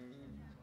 Mm-hmm.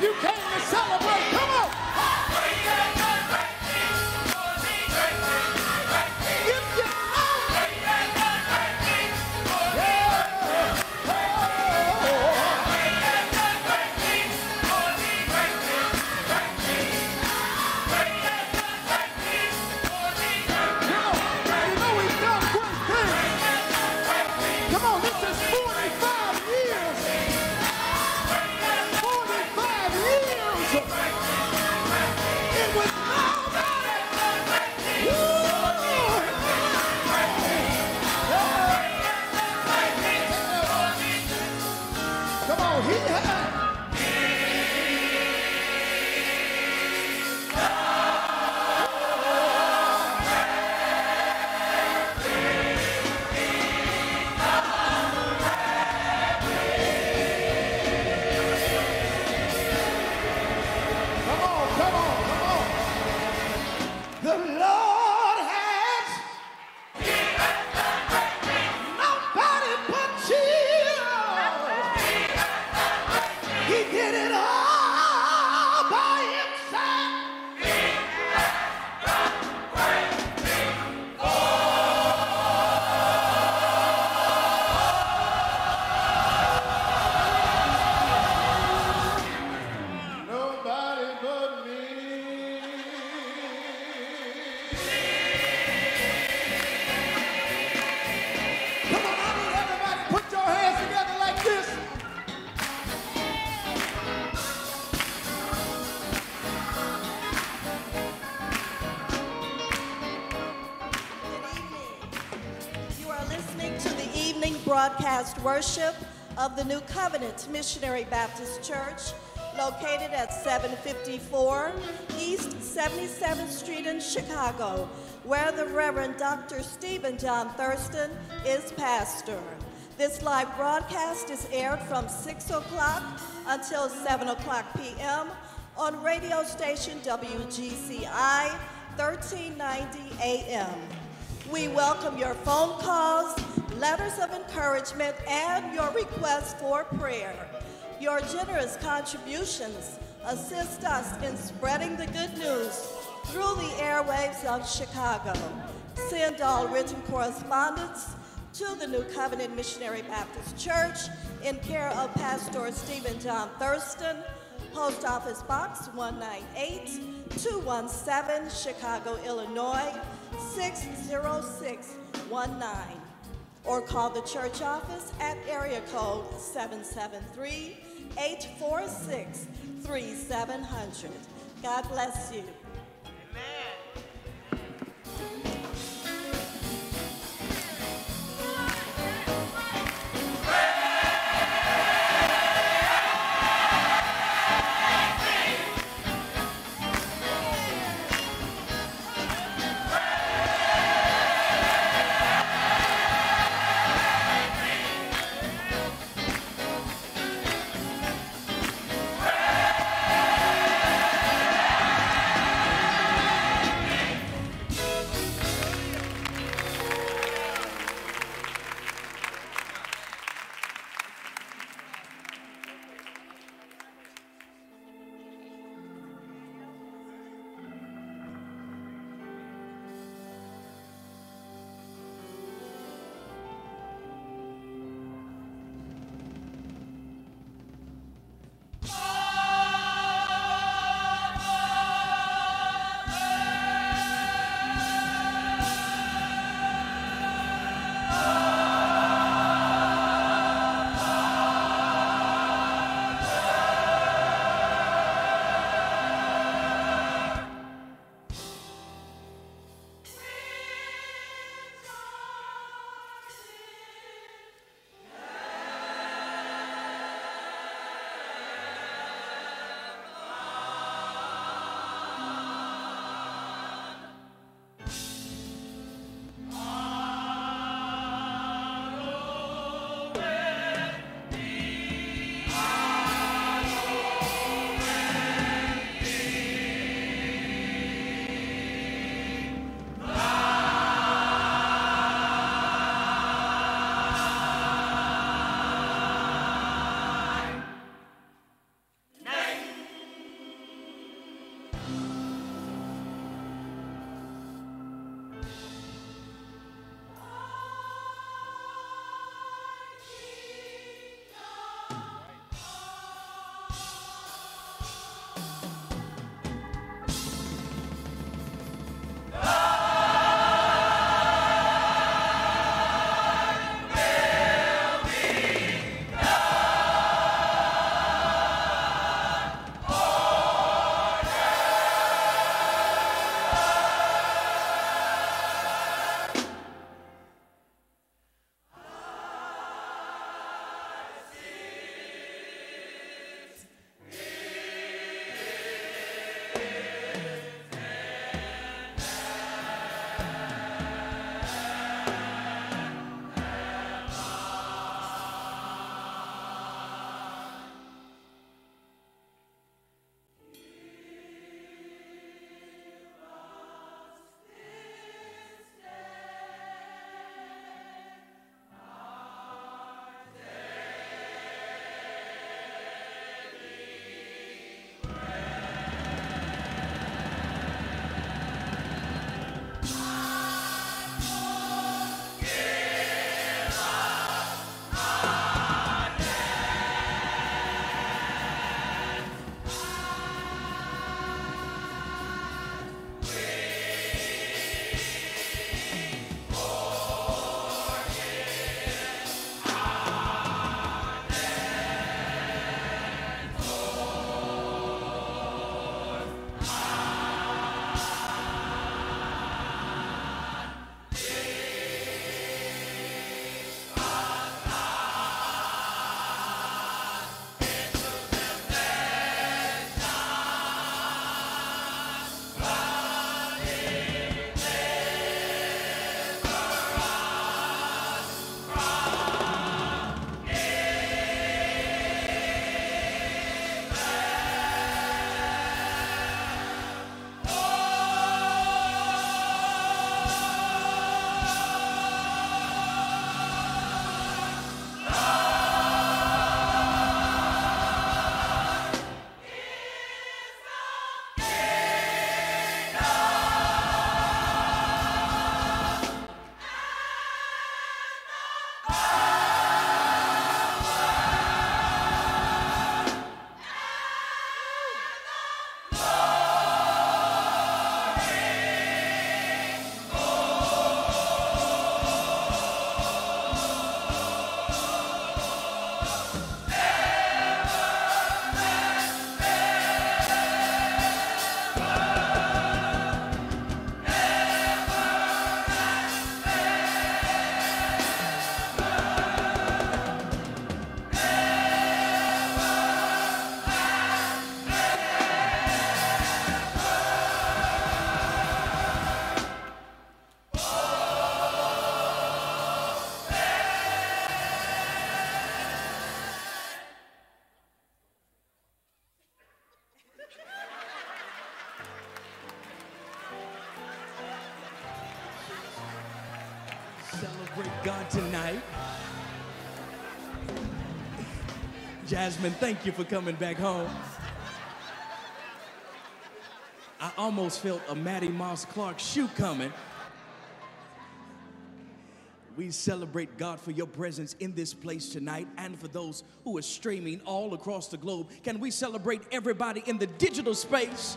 You came to celebrate, worship of the New Covenant Missionary Baptist Church, located at 754 East 77th Street in Chicago, where the Reverend Dr. Stephen John Thurston is pastor. This live broadcast is aired from 6 o'clock until 7 o'clock p.m. on radio station WGCI 1390 AM. We welcome your phone calls, letters of encouragement, and your requests for prayer. Your generous contributions assist us in spreading the good news through the airwaves of Chicago. Send all written correspondence to the New Covenant Missionary Baptist Church in care of Pastor Stephen John Thurston, Post Office Box 198-217, Chicago, Illinois 60619. Or call the church office at area code 773-846-3700. God bless you. Jasmine, thank you for coming back home. I almost felt a Mattie Moss Clark shoe coming. We celebrate God for your presence in this place tonight and for those who are streaming all across the globe. Can we celebrate everybody in the digital space?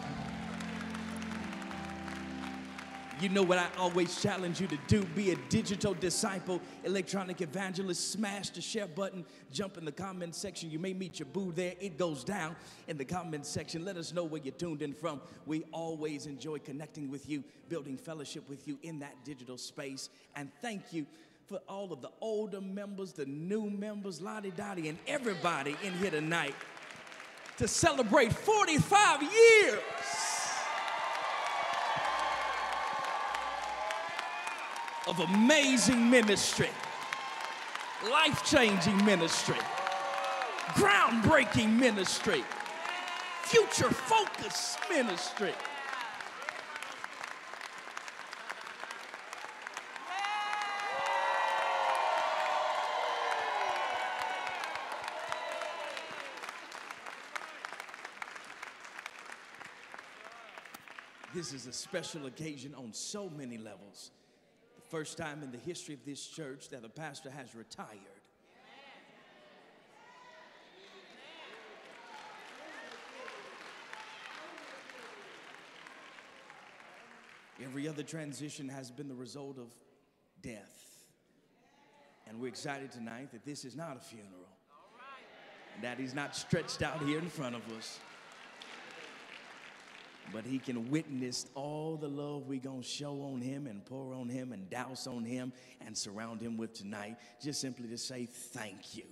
You know what I always challenge you to do be a digital disciple, electronic evangelist. Smash the share button, jump in the comment section. You may meet your boo there. It goes down in the comment section. Let us know where you're tuned in from. We always enjoy connecting with you, building fellowship with you in that digital space. And thank you for all of the older members, the new members, Lottie Dottie, and everybody in here tonight to celebrate 45 years. Of amazing ministry, life changing ministry, groundbreaking ministry, future focused ministry. This is a special occasion on so many levels. First time in the history of this church that a pastor has retired. Every other transition has been the result of death. And we're excited tonight that this is not a funeral, that he's not stretched out here in front of us but he can witness all the love we gonna show on him and pour on him and douse on him and surround him with tonight. Just simply to say thank you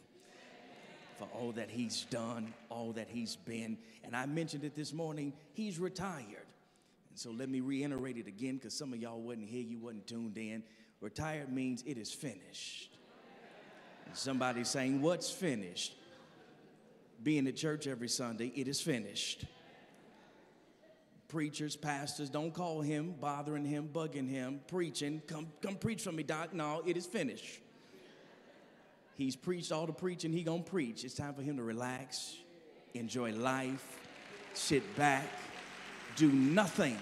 for all that he's done all that he's been. And i mentioned it this morning he's retired. And so let me reiterate it again because some of y'all wasn't here you wasn't tuned in. Retired means it is finished. And somebody saying what's finished? Being at church every sunday it is finished preachers, pastors, don't call him, bothering him, bugging him, preaching. Come, come preach for me, Doc. No, it is finished. He's preached all the preaching he gonna preach. It's time for him to relax, enjoy life, sit back, do nothing.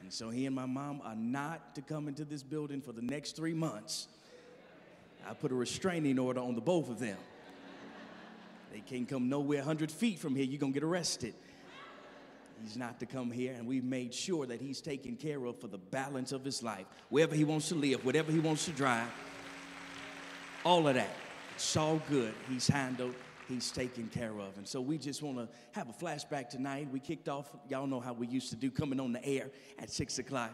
And so he and my mom are not to come into this building for the next three months. I put a restraining order on the both of them. They can't come nowhere 100 feet from here. You're going to get arrested. He's not to come here, and we've made sure that he's taken care of for the balance of his life. Wherever he wants to live, whatever he wants to drive, all of that. It's all good. He's handled, he's taken care of. And so we just want to have a flashback tonight. We kicked off, y'all know how we used to do coming on the air at 6 o'clock.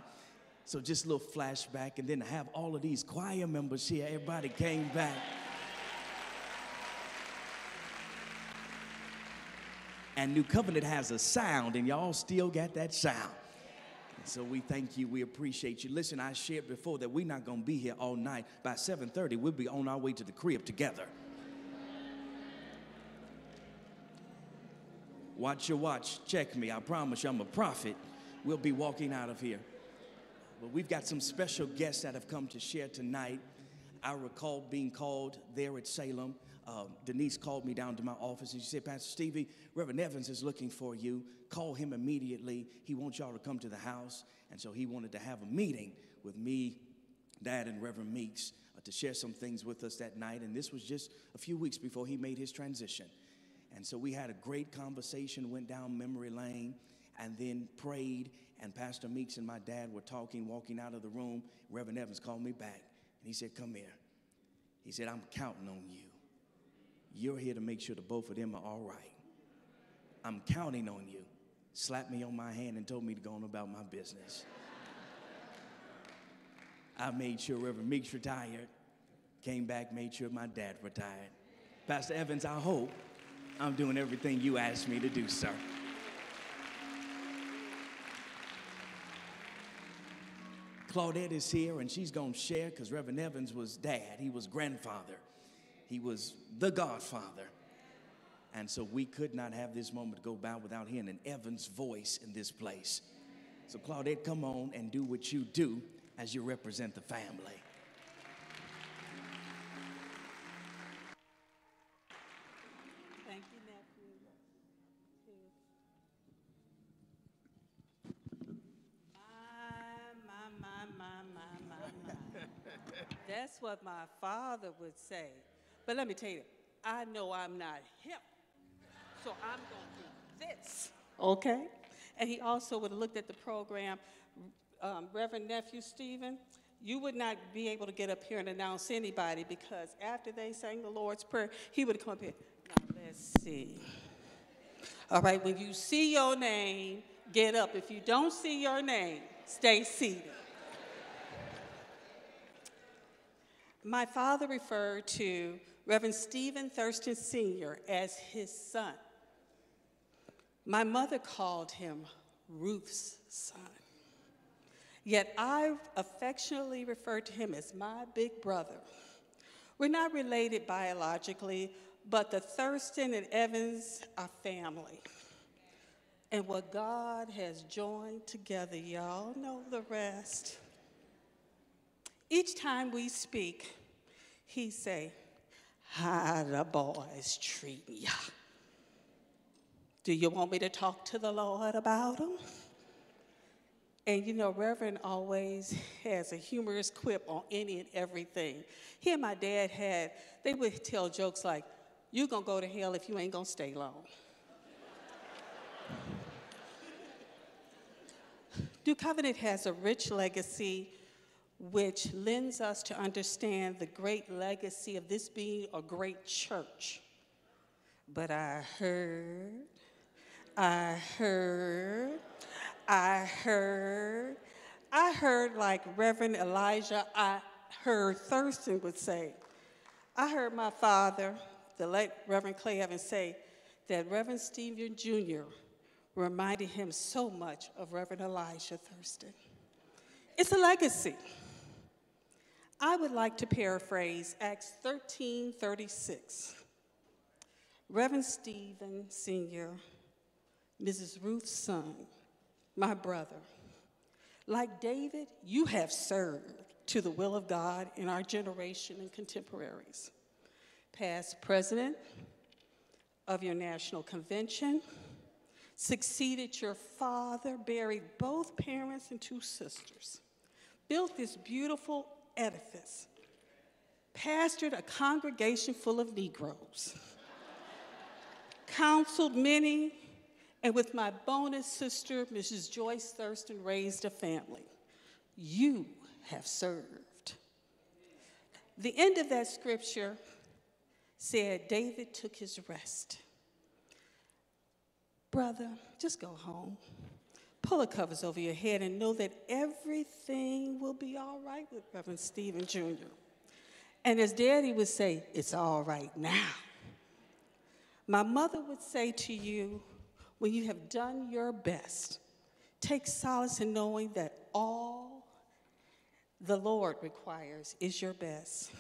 So just a little flashback, and then to have all of these choir members here, everybody came back. And New Covenant has a sound, and y'all still got that sound. So we thank you. We appreciate you. Listen, I shared before that we're not going to be here all night. By 7:30, we'll be on our way to the crib together. Watch your watch. Check me. I promise you, I'm a prophet. We'll be walking out of here. But we've got some special guests that have come to share tonight. I recall being called there at Salem uh, Denise called me down to my office and she said, Pastor Stevie, Reverend Evans is looking for you. Call him immediately. He wants y'all to come to the house. And so he wanted to have a meeting with me, Dad, and Reverend Meeks uh, to share some things with us that night. And this was just a few weeks before he made his transition. And so we had a great conversation, went down memory lane, and then prayed. And Pastor Meeks and my dad were talking, walking out of the room. Reverend Evans called me back and he said, Come here. He said, I'm counting on you. You're here to make sure the both of them are all right. I'm counting on you. Slapped me on my hand and told me to go on about my business. I made sure Reverend Meeks retired, came back, made sure my dad retired. Pastor Evans, I hope I'm doing everything you asked me to do, sir. Claudette is here and she's going to share because Reverend Evans was dad, he was grandfather. He was the Godfather. And so we could not have this moment go by without hearing an Evans voice in this place. So, Claudette, come on and do what you do as you represent the family. Thank you, nephew. My, my, my, my, my, my, my. That's what my father would say. But let me tell you, I know I'm not him. So I'm going to do this. Okay? And he also would have looked at the program. Um, Reverend Nephew Stephen, you would not be able to get up here and announce anybody because after they sang the Lord's Prayer, he would come up here. Now, let's see. All right, when you see your name, get up. If you don't see your name, stay seated. My father referred to Reverend Stephen Thurston Sr. as his son. My mother called him Ruth's son. Yet I affectionately refer to him as my big brother. We're not related biologically, but the Thurston and Evans are family. And what God has joined together, y'all know the rest. Each time we speak, he say, how the boys treat ya. Do you want me to talk to the Lord about them? And you know, Reverend always has a humorous quip on any and everything. He and my dad had, they would tell jokes like, You're gonna go to hell if you ain't gonna stay long. New Covenant has a rich legacy which lends us to understand the great legacy of this being a great church. But I heard, I heard, I heard, I heard like Reverend Elijah, I heard Thurston would say, I heard my father, the late Reverend Clay Evans, say that Reverend Stephen Jr. reminded him so much of Reverend Elijah Thurston. It's a legacy. I would like to paraphrase Acts 13:36. Reverend Stephen Sr., Mrs. Ruth's son, my brother, like David, you have served to the will of God in our generation and contemporaries. Past president of your national convention, succeeded your father, buried both parents and two sisters, built this beautiful edifice, pastored a congregation full of Negroes, counseled many, and with my bonus sister, Mrs. Joyce Thurston, raised a family. You have served. The end of that scripture said David took his rest. Brother, just go home. Pull the covers over your head and know that everything will be all right with Reverend Stephen Jr. And as daddy would say, it's all right now. My mother would say to you, when you have done your best, take solace in knowing that all the Lord requires is your best.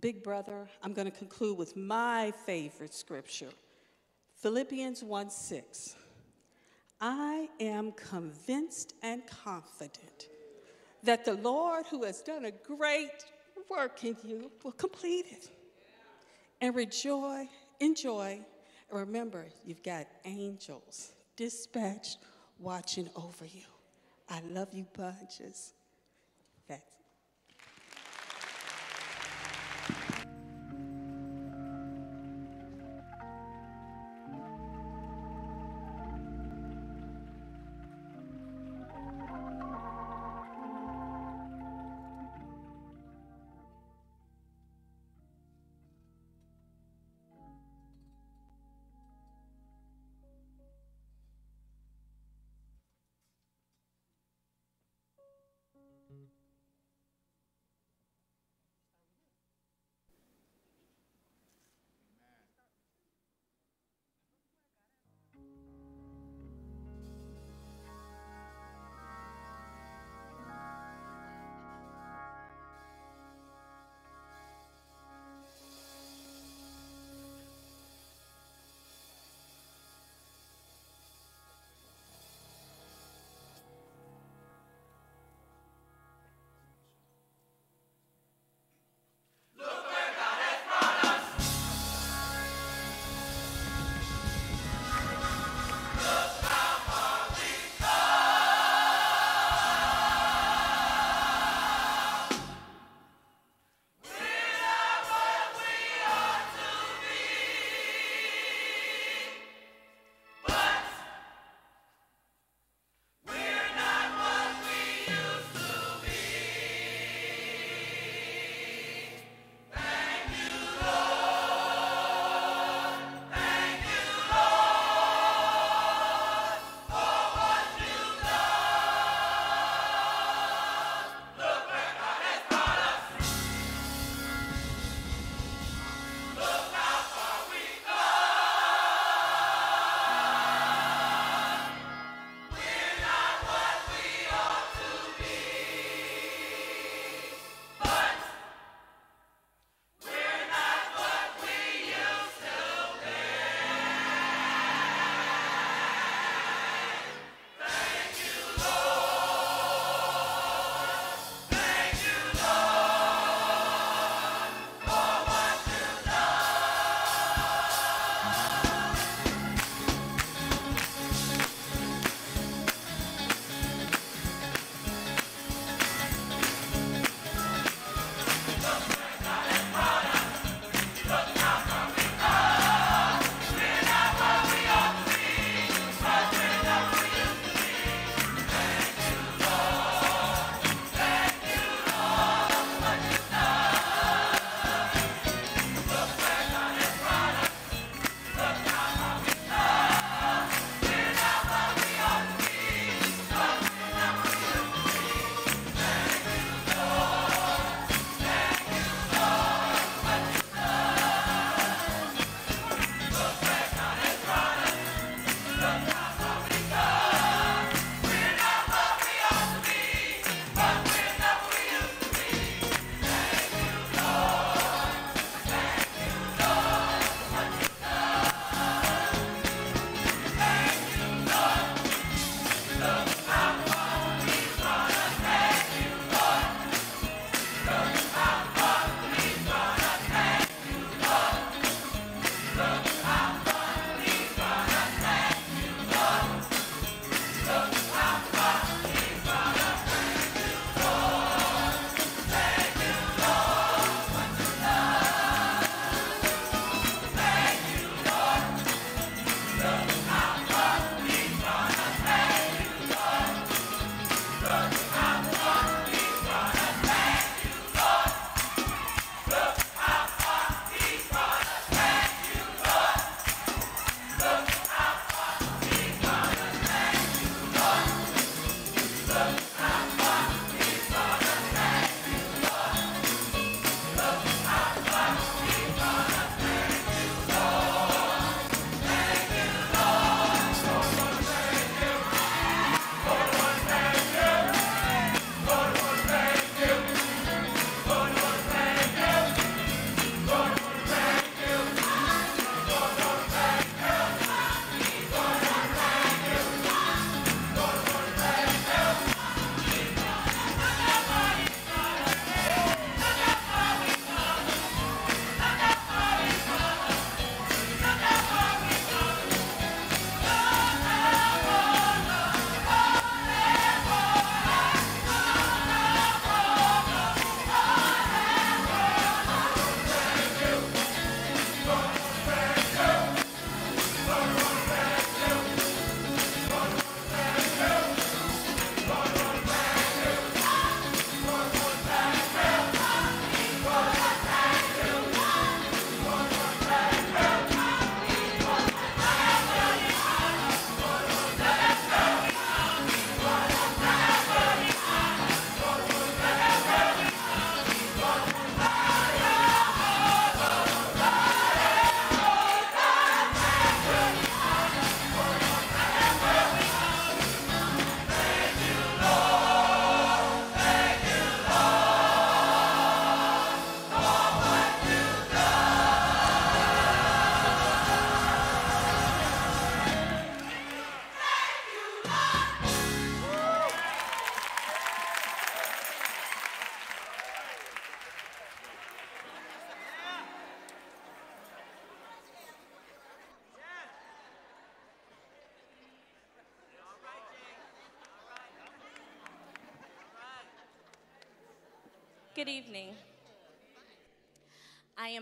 Big brother, I'm going to conclude with my favorite scripture Philippians 1 6. I am convinced and confident that the Lord, who has done a great work in you, will complete it. And rejoice, enjoy, and remember, you've got angels dispatched watching over you. I love you bunches. That's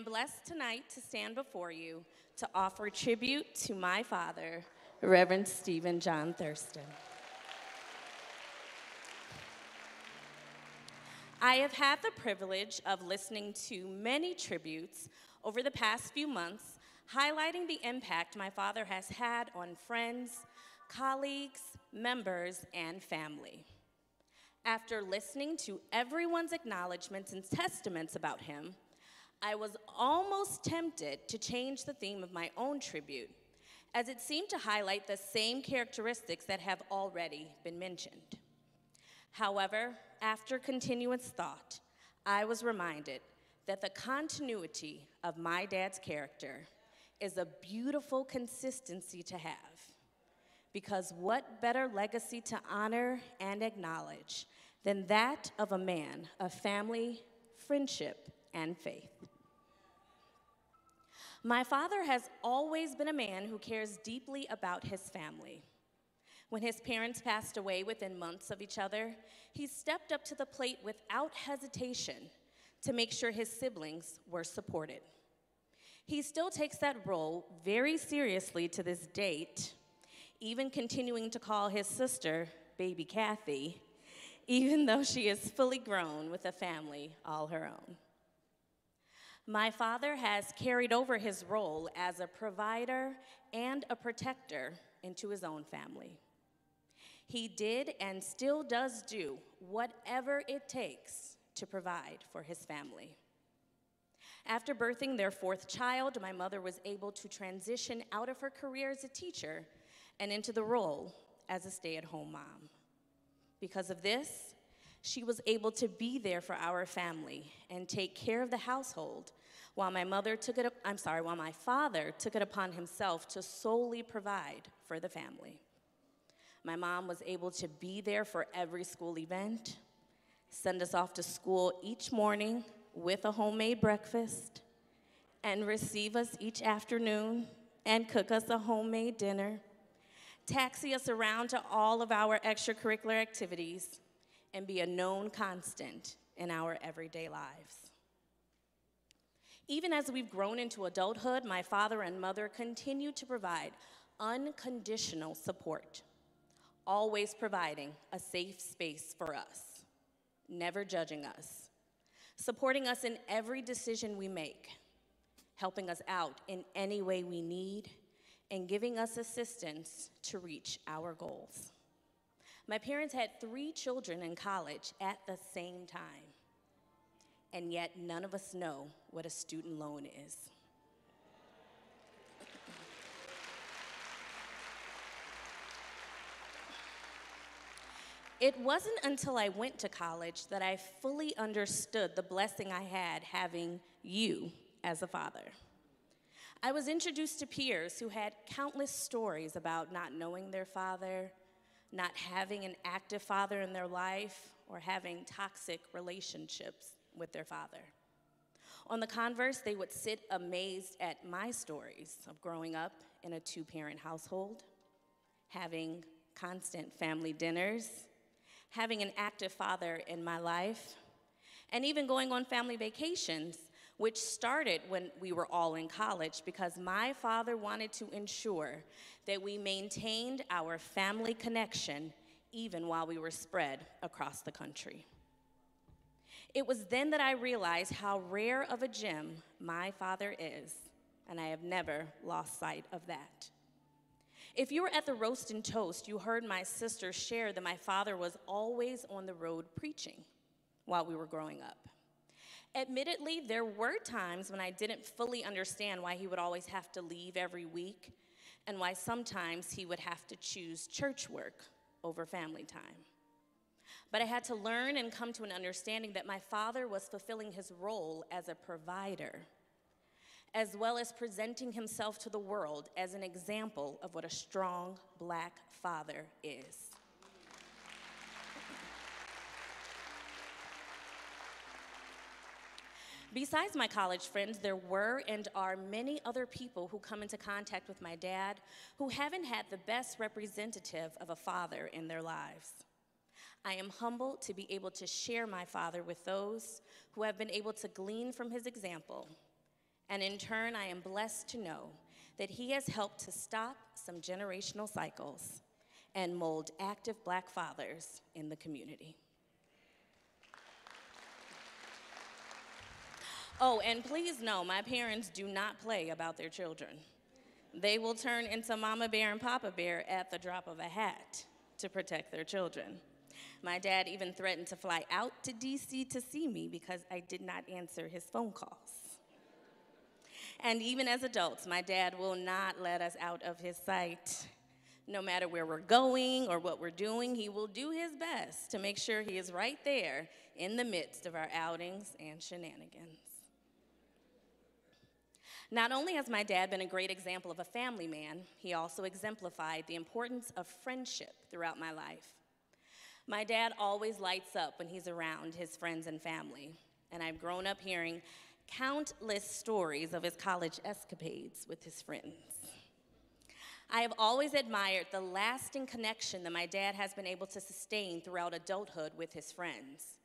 am blessed tonight to stand before you to offer tribute to my father, Reverend Stephen John Thurston. I have had the privilege of listening to many tributes over the past few months, highlighting the impact my father has had on friends, colleagues, members, and family. After listening to everyone's acknowledgments and testaments about him, I was almost tempted to change the theme of my own tribute, as it seemed to highlight the same characteristics that have already been mentioned. However, after continuous thought, I was reminded that the continuity of my dad's character is a beautiful consistency to have. Because what better legacy to honor and acknowledge than that of a man of family, friendship, and faith? My father has always been a man who cares deeply about his family. When his parents passed away within months of each other, he stepped up to the plate without hesitation to make sure his siblings were supported. He still takes that role very seriously to this date, even continuing to call his sister baby Kathy, even though she is fully grown with a family all her own. My father has carried over his role as a provider and a protector into his own family. He did and still does do whatever it takes to provide for his family. After birthing their fourth child, my mother was able to transition out of her career as a teacher and into the role as a stay at home mom. Because of this, she was able to be there for our family and take care of the household while my mother took it I'm sorry, while my father took it upon himself to solely provide for the family. My mom was able to be there for every school event, send us off to school each morning with a homemade breakfast, and receive us each afternoon and cook us a homemade dinner, taxi us around to all of our extracurricular activities, and be a known constant in our everyday lives. Even as we've grown into adulthood, my father and mother continue to provide unconditional support always providing a safe space for us, never judging us, supporting us in every decision we make, helping us out in any way we need, and giving us assistance to reach our goals. My parents had three children in college at the same time, and yet none of us know what a student loan is. It wasn't until I went to college that I fully understood the blessing I had having you as a father. I was introduced to peers who had countless stories about not knowing their father, not having an active father in their life, or having toxic relationships with their father. On the converse, they would sit amazed at my stories of growing up in a two parent household, having constant family dinners, having an active father in my life, and even going on family vacations, which started when we were all in college because my father wanted to ensure that we maintained our family connection even while we were spread across the country. It was then that I realized how rare of a gem my father is, and I have never lost sight of that. If you were at the roast and toast, you heard my sister share that my father was always on the road preaching while we were growing up. Admittedly, there were times when I didn't fully understand why he would always have to leave every week and why sometimes he would have to choose church work over family time. But I had to learn and come to an understanding that my father was fulfilling his role as a provider as well as presenting himself to the world as an example of what a strong black father is. Besides my college friends, there were and are many other people who come into contact with my dad who haven't had the best representative of a father in their lives. I am humbled to be able to share my Father with those who have been able to glean from his example. And in turn, I am blessed to know that he has helped to stop some generational cycles and mold active black fathers in the community. Oh, and please know, my parents do not play about their children. They will turn into Mama Bear and Papa Bear at the drop of a hat to protect their children. My dad even threatened to fly out to DC to see me because I did not answer his phone calls. And even as adults, my dad will not let us out of his sight. No matter where we're going or what we're doing, he will do his best to make sure he is right there in the midst of our outings and shenanigans. Not only has my dad been a great example of a family man, he also exemplified the importance of friendship throughout my life. My dad always lights up when he's around his friends and family, and I've grown up hearing countless stories of his college escapades with his friends. I have always admired the lasting connection that my dad has been able to sustain throughout adulthood with his friends.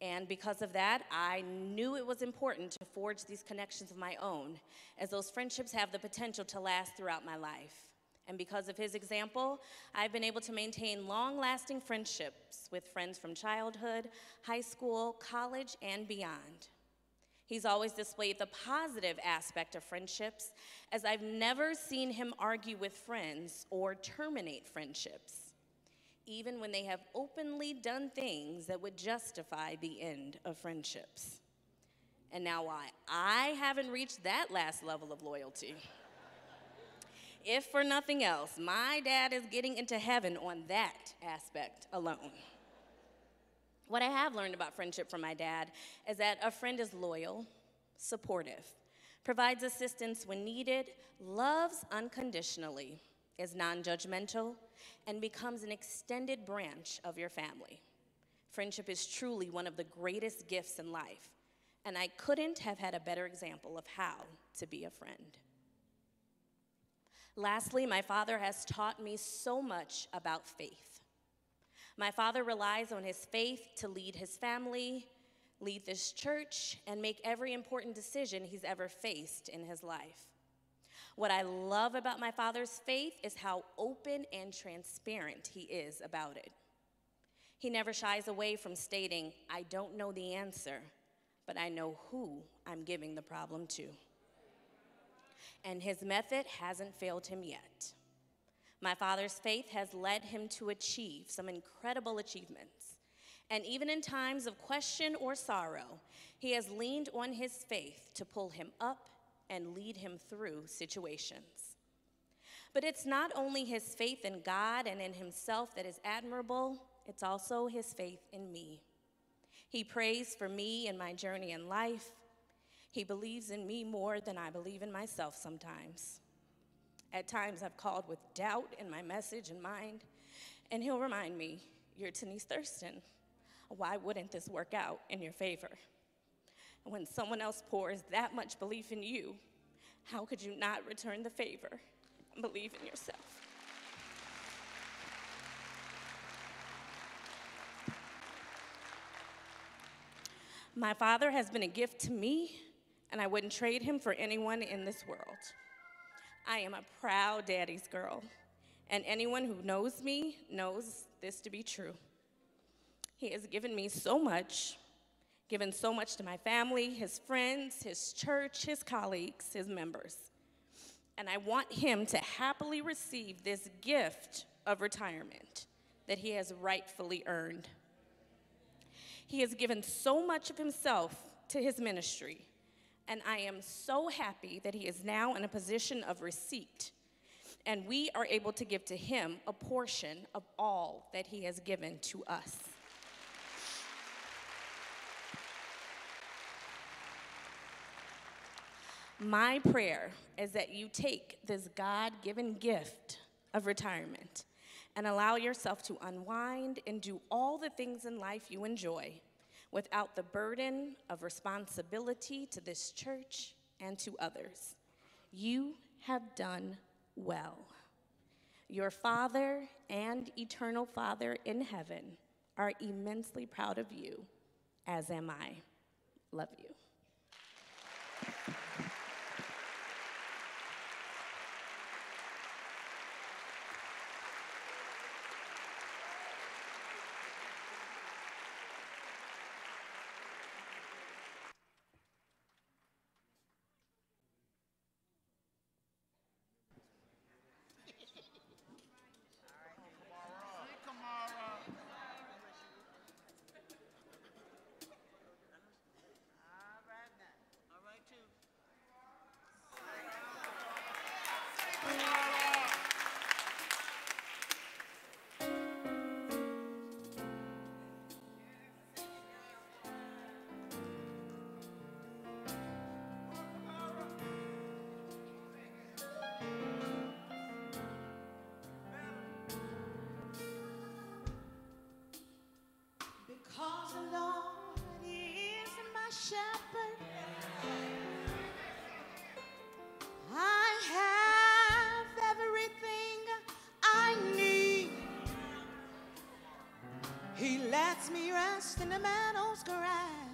And because of that, I knew it was important to forge these connections of my own, as those friendships have the potential to last throughout my life. And because of his example, I've been able to maintain long lasting friendships with friends from childhood, high school, college, and beyond. He's always displayed the positive aspect of friendships, as I've never seen him argue with friends or terminate friendships, even when they have openly done things that would justify the end of friendships. And now, why I haven't reached that last level of loyalty. If for nothing else, my dad is getting into heaven on that aspect alone. What I have learned about friendship from my dad is that a friend is loyal, supportive, provides assistance when needed, loves unconditionally, is non judgmental, and becomes an extended branch of your family. Friendship is truly one of the greatest gifts in life, and I couldn't have had a better example of how to be a friend. Lastly, my father has taught me so much about faith. My father relies on his faith to lead his family, lead this church, and make every important decision he's ever faced in his life. What I love about my father's faith is how open and transparent he is about it. He never shies away from stating, I don't know the answer, but I know who I'm giving the problem to and his method hasn't failed him yet. My father's faith has led him to achieve some incredible achievements. And even in times of question or sorrow, he has leaned on his faith to pull him up and lead him through situations. But it's not only his faith in God and in himself that is admirable, it's also his faith in me. He prays for me in my journey in life. He believes in me more than I believe in myself sometimes. At times, I've called with doubt in my message and mind, and he'll remind me, You're Tenise Thurston. Why wouldn't this work out in your favor? When someone else pours that much belief in you, how could you not return the favor and believe in yourself? My father has been a gift to me and I wouldn't trade him for anyone in this world. I am a proud daddy's girl, and anyone who knows me knows this to be true. He has given me so much, given so much to my family, his friends, his church, his colleagues, his members. And I want him to happily receive this gift of retirement that he has rightfully earned. He has given so much of himself to his ministry and I am so happy that he is now in a position of receipt. And we are able to give to him a portion of all that he has given to us. My prayer is that you take this God given gift of retirement and allow yourself to unwind and do all the things in life you enjoy without the burden of responsibility to this church and to others. You have done well. Your Father and Eternal Father in heaven are immensely proud of you, as am I. Love you. shepherd. I have everything I need. He lets me rest in the meadow's grass.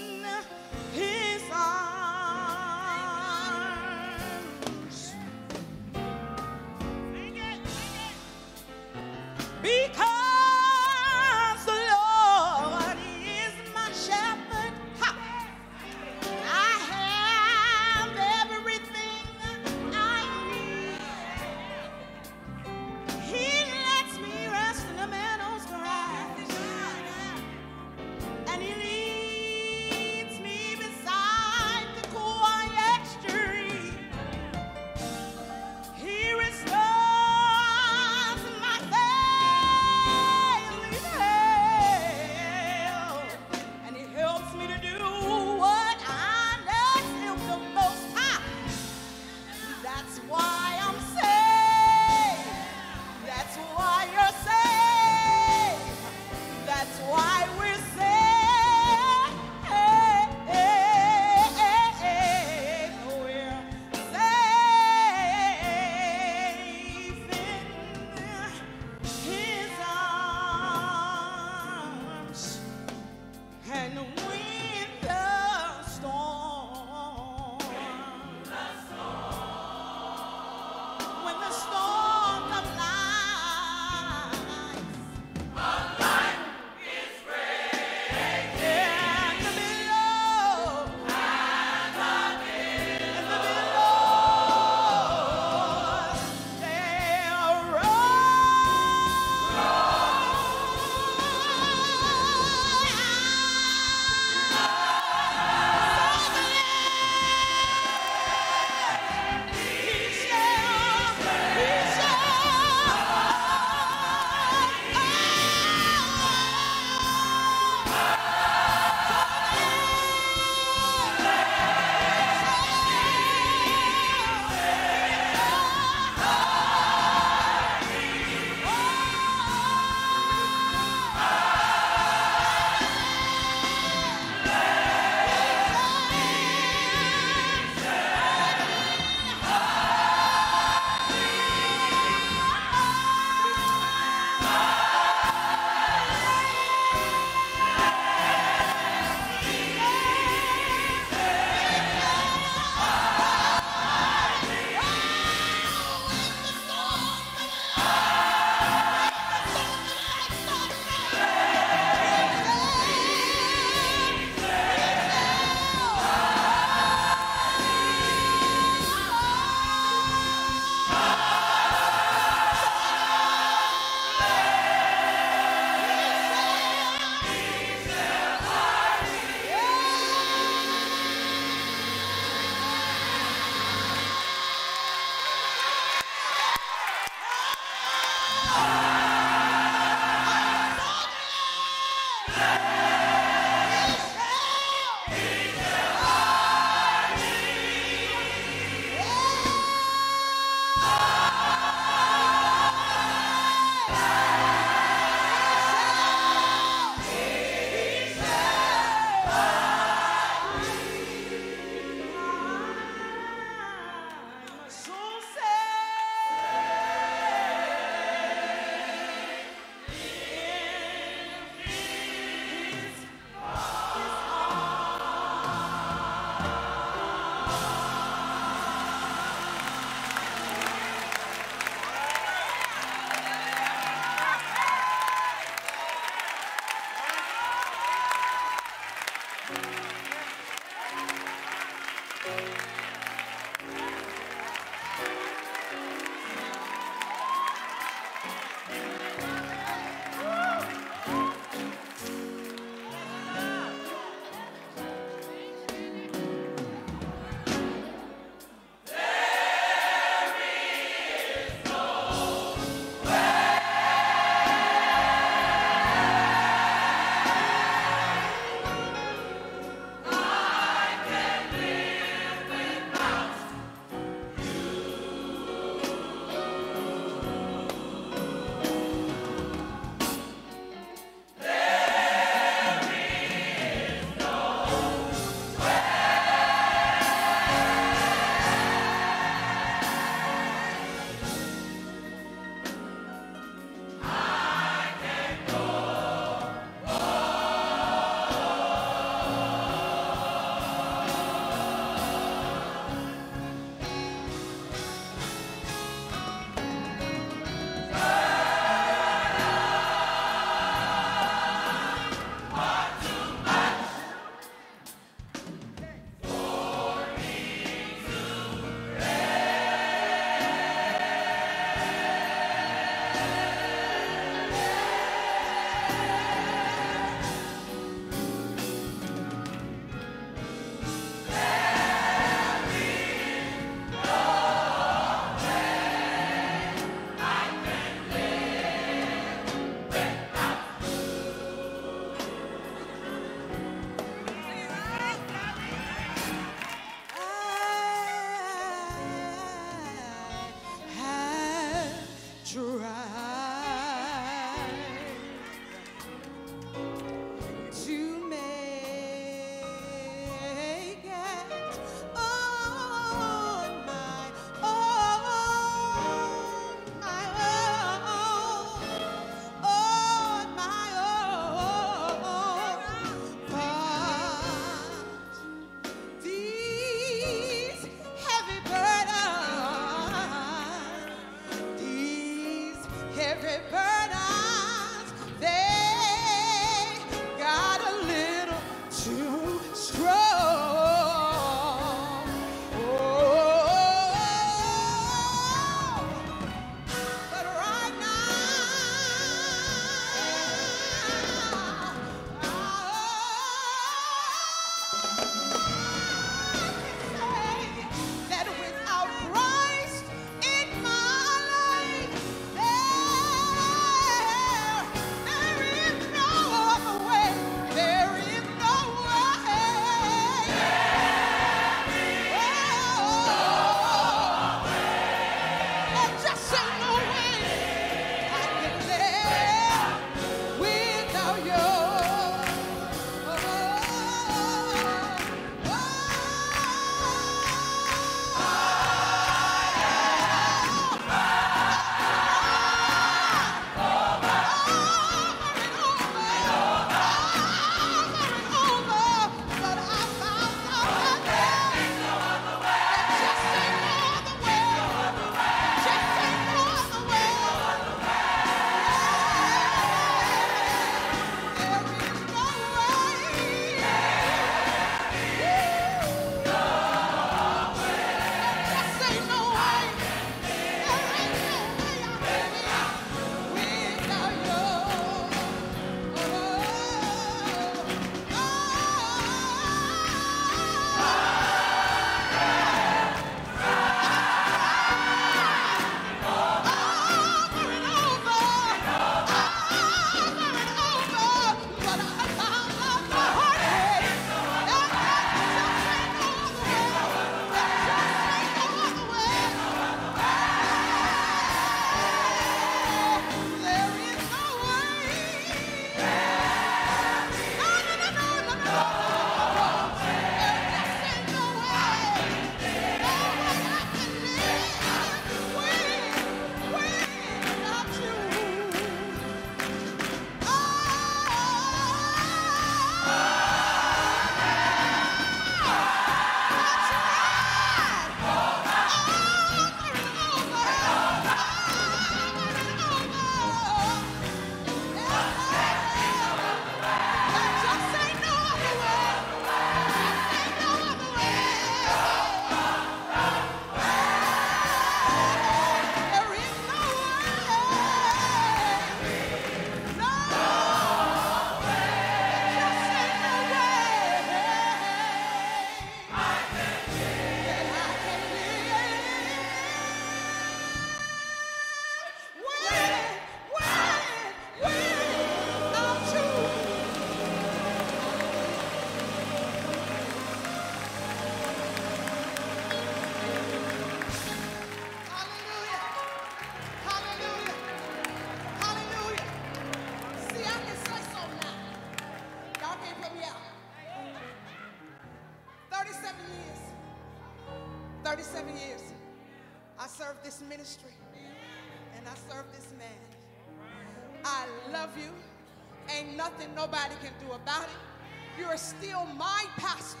Nothing nobody can do about it. You're still my pastor.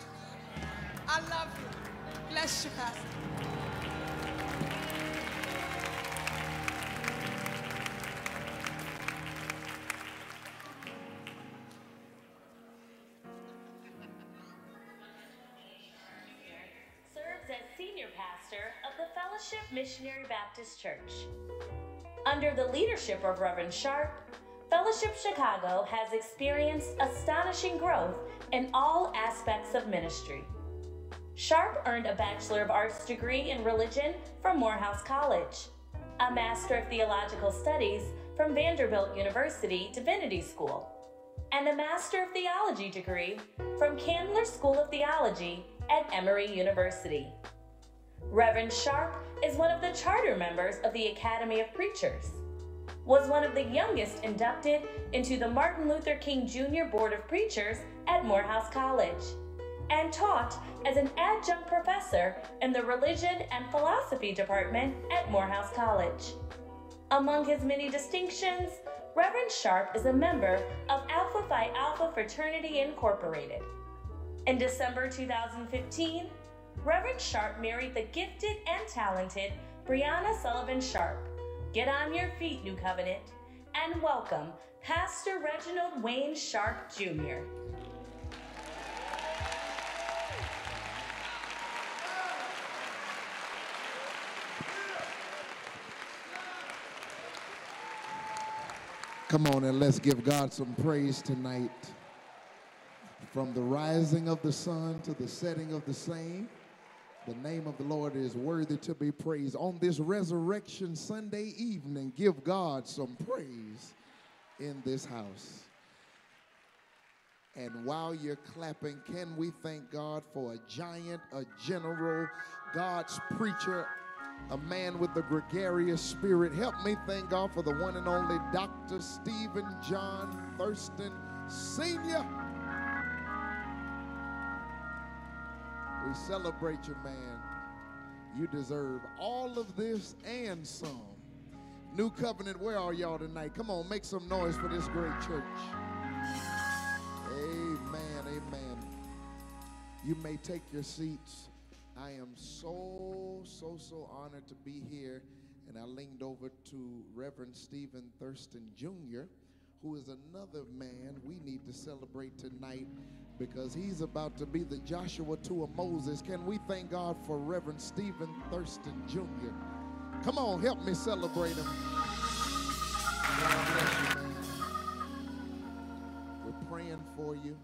I love you. Bless you, Pastor. serves as senior pastor of the Fellowship Missionary Baptist Church. Under the leadership of Reverend Sharpe, Fellowship Chicago has experienced astonishing growth in all aspects of ministry. Sharpe earned a Bachelor of Arts degree in religion from Morehouse College, a Master of Theological Studies from Vanderbilt University Divinity School, and a Master of Theology degree from Candler School of Theology at Emory University. Reverend Sharpe is one of the charter members of the Academy of Preachers, was one of the youngest inducted into the Martin Luther King Jr. Board of Preachers at Morehouse College, and taught as an adjunct professor in the Religion and Philosophy Department at Morehouse College. Among his many distinctions, Reverend Sharpe is a member of Alpha Phi Alpha Fraternity Incorporated. In December 2015, Reverend Sharpe married the gifted and talented Brianna Sullivan Sharpe. Get on your feet, New Covenant, and welcome Pastor Reginald Wayne Sharpe Jr. Come on and let's give God some praise tonight. From the rising of the sun to the setting of the same, the name of the Lord is worthy to be praised. On this Resurrection Sunday evening, give God some praise in this house. And while you're clapping, can we thank God for a giant, a general, God's preacher, a man with the gregarious spirit. Help me thank God for the one and only Dr. Stephen John Thurston Sr. We celebrate you, man. You deserve all of this and some. New Covenant, where are y'all tonight? Come on, make some noise for this great church. Amen, amen. You may take your seats. I am so, so, so honored to be here. And I leaned over to Reverend Stephen Thurston Jr., who is another man we need to celebrate tonight because he's about to be the Joshua to a Moses. Can we thank God for Reverend Stephen Thurston Jr.? Come on, help me celebrate him. We're praying for you,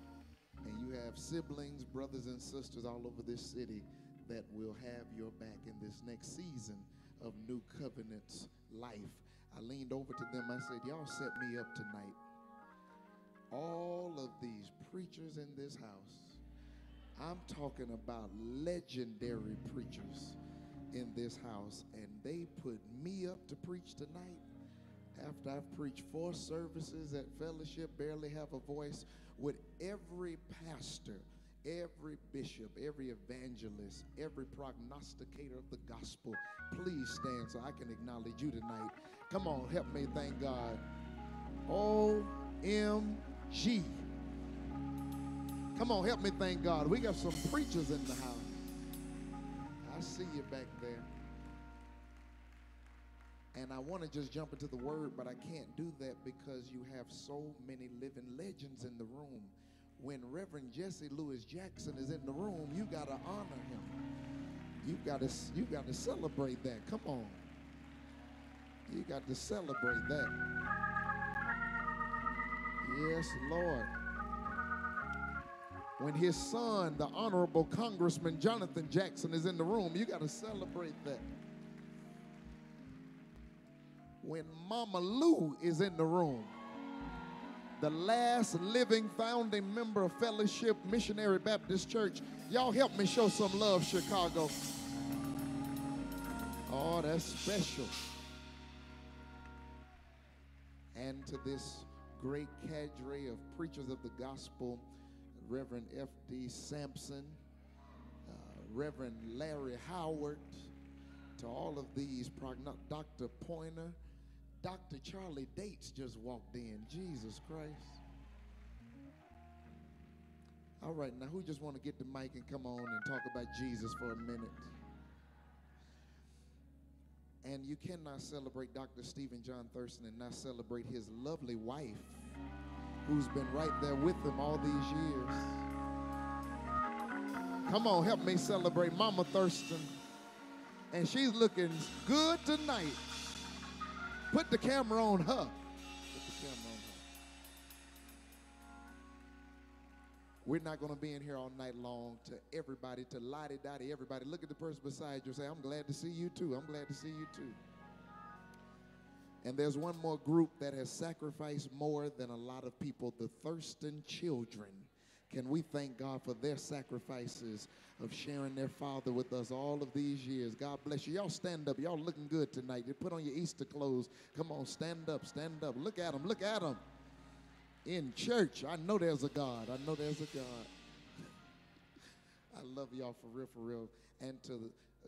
and you have siblings, brothers, and sisters all over this city that will have your back in this next season of New Covenant's life. I leaned over to them. I said, Y'all set me up tonight. All of these preachers in this house, I'm talking about legendary preachers in this house, and they put me up to preach tonight. After I've preached four services at fellowship, barely have a voice, with every pastor every bishop, every evangelist, every prognosticator of the gospel, please stand so I can acknowledge you tonight. Come on, help me thank God. OMG. Come on, help me thank God. We got some preachers in the house. I see you back there. And I want to just jump into the word, but I can't do that because you have so many living legends in the room when Reverend Jesse Louis Jackson is in the room, you got to honor him. You got to you got to celebrate that. Come on. You got to celebrate that. Yes, Lord. When his son, the Honorable Congressman Jonathan Jackson, is in the room, you got to celebrate that. When Mama Lou is in the room, the last living founding member of Fellowship Missionary Baptist Church. Y'all help me show some love, Chicago. Oh, that's special. And to this great cadre of preachers of the gospel, Reverend F.D. Sampson, uh, Reverend Larry Howard, to all of these, Dr. Pointer, Dr. Charlie Dates just walked in. Jesus Christ. All right, now who just want to get the mic and come on and talk about Jesus for a minute? And you cannot celebrate Dr. Stephen John Thurston and not celebrate his lovely wife who's been right there with him all these years. Come on, help me celebrate Mama Thurston. And she's looking good tonight. Put the camera on her. We're not going to be in here all night long to everybody, to lottie dottie everybody. Look at the person beside you and say, I'm glad to see you too. I'm glad to see you too. And there's one more group that has sacrificed more than a lot of people the Thurston children. Can we thank God for their sacrifices of sharing their father with us all of these years? God bless you. Y'all stand up. Y'all looking good tonight. You put on your Easter clothes. Come on, stand up, stand up. Look at them, look at them. In church, I know there's a God. I know there's a God. I love y'all for real, for real. And to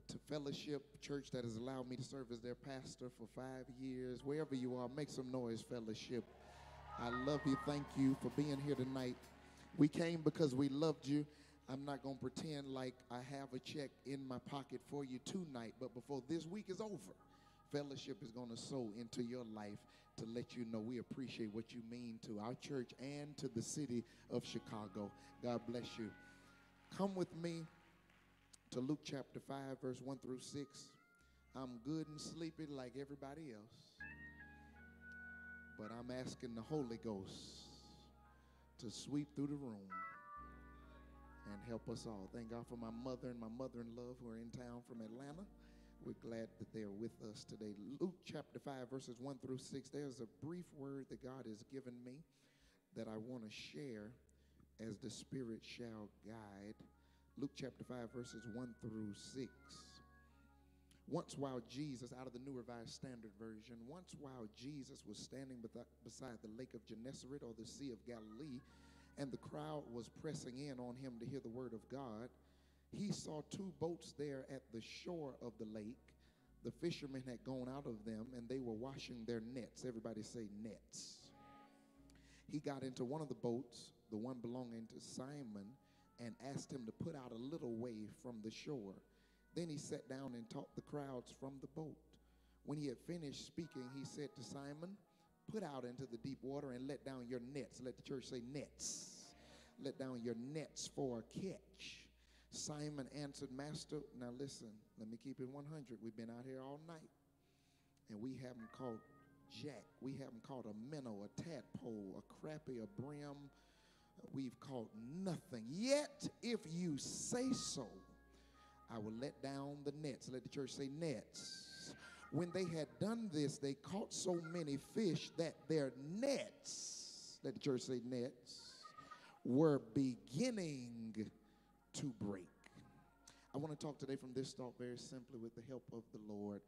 to Fellowship Church that has allowed me to serve as their pastor for five years. Wherever you are, make some noise, Fellowship. I love you. Thank you for being here tonight. We came because we loved you. I'm not going to pretend like I have a check in my pocket for you tonight, but before this week is over, Fellowship is going to sow into your life to let you know we appreciate what you mean to our church and to the city of Chicago. God bless you. Come with me to Luke chapter 5, verse 1 through 6. I'm good and sleepy like everybody else, but I'm asking the Holy Ghost to sweep through the room and help us all. Thank God for my mother and my mother in law who are in town from Atlanta. We're glad that they're with us today. Luke chapter 5, verses 1 through 6. There's a brief word that God has given me that I want to share as the Spirit shall guide. Luke chapter 5, verses 1 through 6. Once while Jesus, out of the New Revised Standard Version, once while Jesus was standing beside the lake of Gennesaret or the Sea of Galilee, and the crowd was pressing in on him to hear the word of God, he saw two boats there at the shore of the lake. The fishermen had gone out of them and they were washing their nets. Everybody say nets. He got into one of the boats, the one belonging to Simon and asked him to put out a little way from the shore. Then he sat down and taught the crowds from the boat. When he had finished speaking, he said to Simon, Put out into the deep water and let down your nets. Let the church say nets. Let down your nets for a catch. Simon answered, Master, now listen, let me keep it 100. We've been out here all night and we haven't caught jack. We haven't caught a minnow, a tadpole, a crappie, a brim, we've caught nothing. Yet, if you say so, I will let down the nets. Let the church say nets. When they had done this, they caught so many fish that their nets, let the church say nets, were beginning to break. I want to talk today from this thought very simply with the help of the Lord.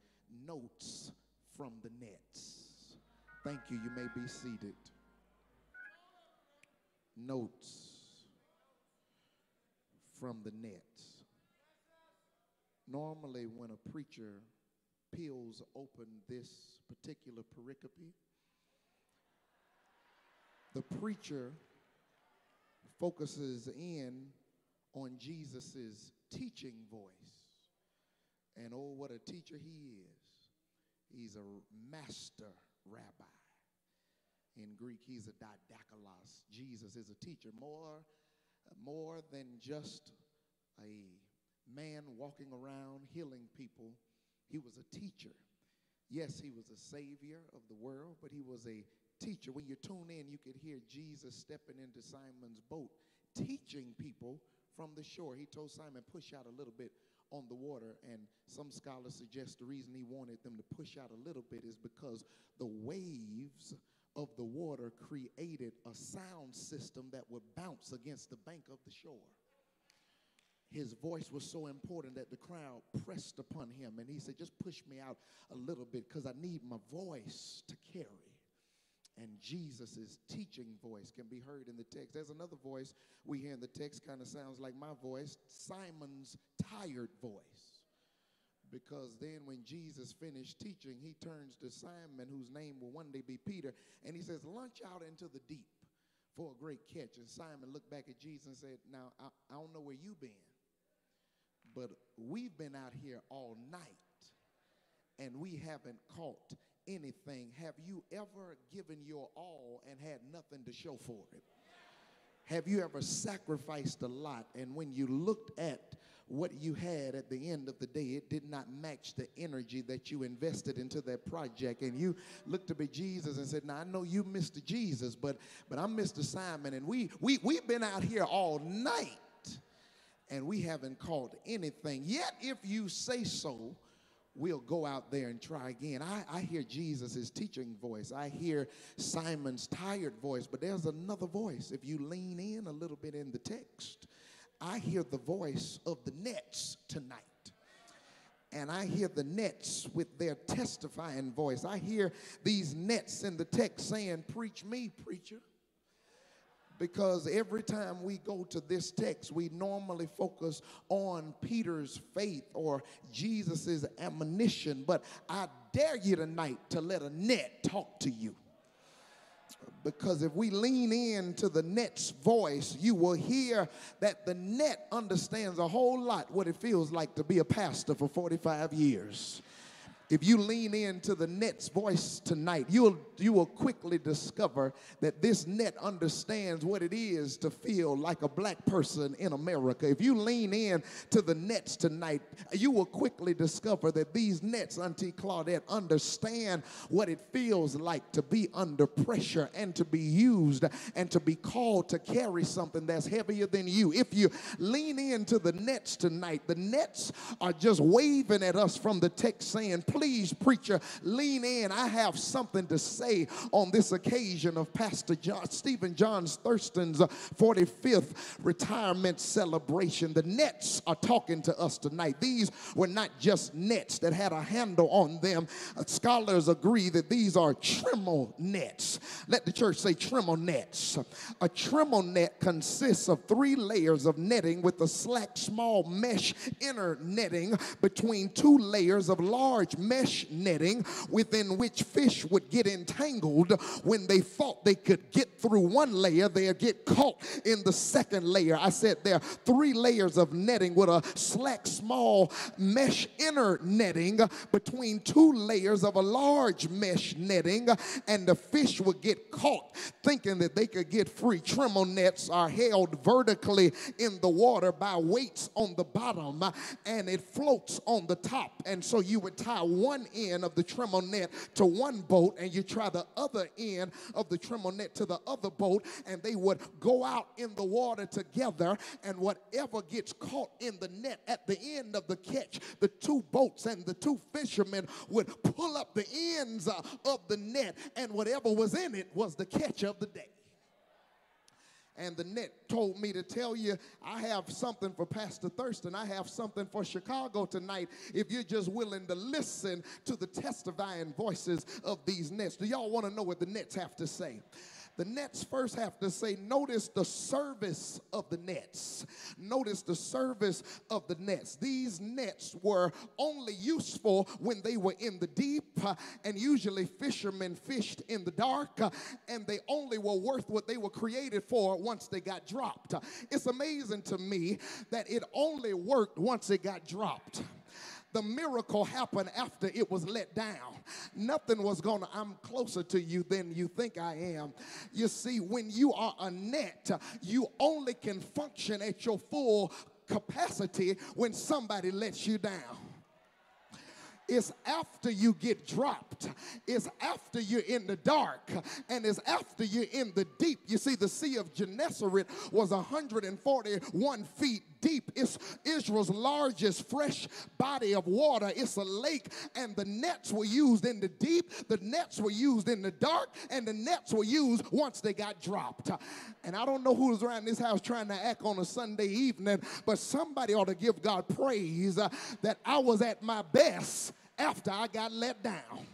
Notes from the nets. Thank you. You may be seated notes from the nets. Normally, when a preacher peels open this particular pericope, the preacher focuses in on Jesus' teaching voice. And oh, what a teacher he is! He's a master rabbi. In Greek, he's a didaskalos. Jesus is a teacher. More, more than just a man walking around healing people, he was a teacher. Yes, he was a savior of the world, but he was a teacher. When you tune in, you could hear Jesus stepping into Simon's boat, teaching people from the shore. He told Simon, push out a little bit on the water. And some scholars suggest the reason he wanted them to push out a little bit is because the waves of the water created a sound system that would bounce against the bank of the shore. His voice was so important that the crowd pressed upon him, and he said, Just push me out a little bit because I need my voice to carry. And Jesus' teaching voice can be heard in the text. There's another voice we hear in the text, kind of sounds like my voice Simon's tired voice. Because then, when Jesus finished teaching, he turns to Simon, whose name will one day be Peter, and he says, Launch out into the deep for a great catch. And Simon looked back at Jesus and said, Now, I, I don't know where you've been, but we've been out here all night and we haven't caught anything. Have you ever given your all and had nothing to show for it? Have you ever sacrificed a lot and when you looked at what you had at the end of the day, it did not match the energy that you invested into that project. And you looked to be Jesus and said, Now I know you Mr. Jesus, but but I'm Mr. Simon, and we we we've been out here all night and we haven't caught anything. Yet, if you say so, we'll go out there and try again. I, I hear Jesus' teaching voice. I hear Simon's tired voice, but there's another voice. If you lean in a little bit in the text, I hear the voice of the nets tonight. And I hear the nets with their testifying voice. I hear these nets in the text saying, Preach me, preacher because every time we go to this text, we normally focus on Peter's faith or Jesus's admonition. But I dare you tonight to let a net talk to you. Because if we lean in to the net's voice, you will hear that the net understands a whole lot what it feels like to be a pastor for 45 years if you lean into the net's voice tonight, you'll, you will quickly discover that this net understands what it is to feel like a black person in America. If you lean in to the nets tonight, you will quickly discover that these nets, Auntie Claudette, understand what it feels like to be under pressure and to be used and to be called to carry something that's heavier than you. If you lean into the nets tonight, the nets are just waving at us from the text saying, please please, preacher, lean in. I have something to say on this occasion of Pastor John, Stephen John Thurston's 45th retirement celebration. The nets are talking to us tonight. These were not just nets that had a handle on them. Uh, scholars agree that these are Trammel nets. Let the church say Trammel nets. A Trammel net consists of three layers of netting with a slack, small mesh inner netting between two layers of large mesh netting within which fish would get entangled when they thought they could get through one layer, they'd get caught in the second layer. I said there are three layers of netting with a slack, small mesh inner netting between two layers of a large mesh netting, and the fish would get caught thinking that they could get free. Trammel nets are held vertically in the water by weights on the bottom, and it floats on the top. And so you would tie one end of the Trammel net to one boat and you try the other end of the Trammel net to the other boat and they would go out in the water together and whatever gets caught in the net at the end of the catch, the two boats and the two fishermen would pull up the ends uh, of the net and whatever was in it was the catch of the day and the net told me to tell you I have something for Pastor Thurston. I have something for Chicago tonight if you're just willing to listen to the testifying voices of these nets. Do y'all want to know what the nets have to say? The Nets first have to say, notice the service of the nets. Notice the service of the nets. These nets were only useful when they were in the deep, uh, and usually fishermen fished in the dark, uh, and they only were worth what they were created for once they got dropped. It's amazing to me that it only worked once it got dropped the miracle happened after it was let down. Nothing was gonna, I'm closer to you than you think I am. You see, when you are a net, you only can function at your full capacity when somebody lets you down. It's after you get dropped. It's after you're in the dark. And it's after you're in the deep. You see, the Sea of Gennesaret was 141 feet deep. It's Israel's largest fresh body of water. It's a lake, and the nets were used in the deep, the nets were used in the dark, and the nets were used once they got dropped. And I don't know who's around this house trying to act on a Sunday evening, but somebody ought to give God praise uh, that I was at my best after I got let down.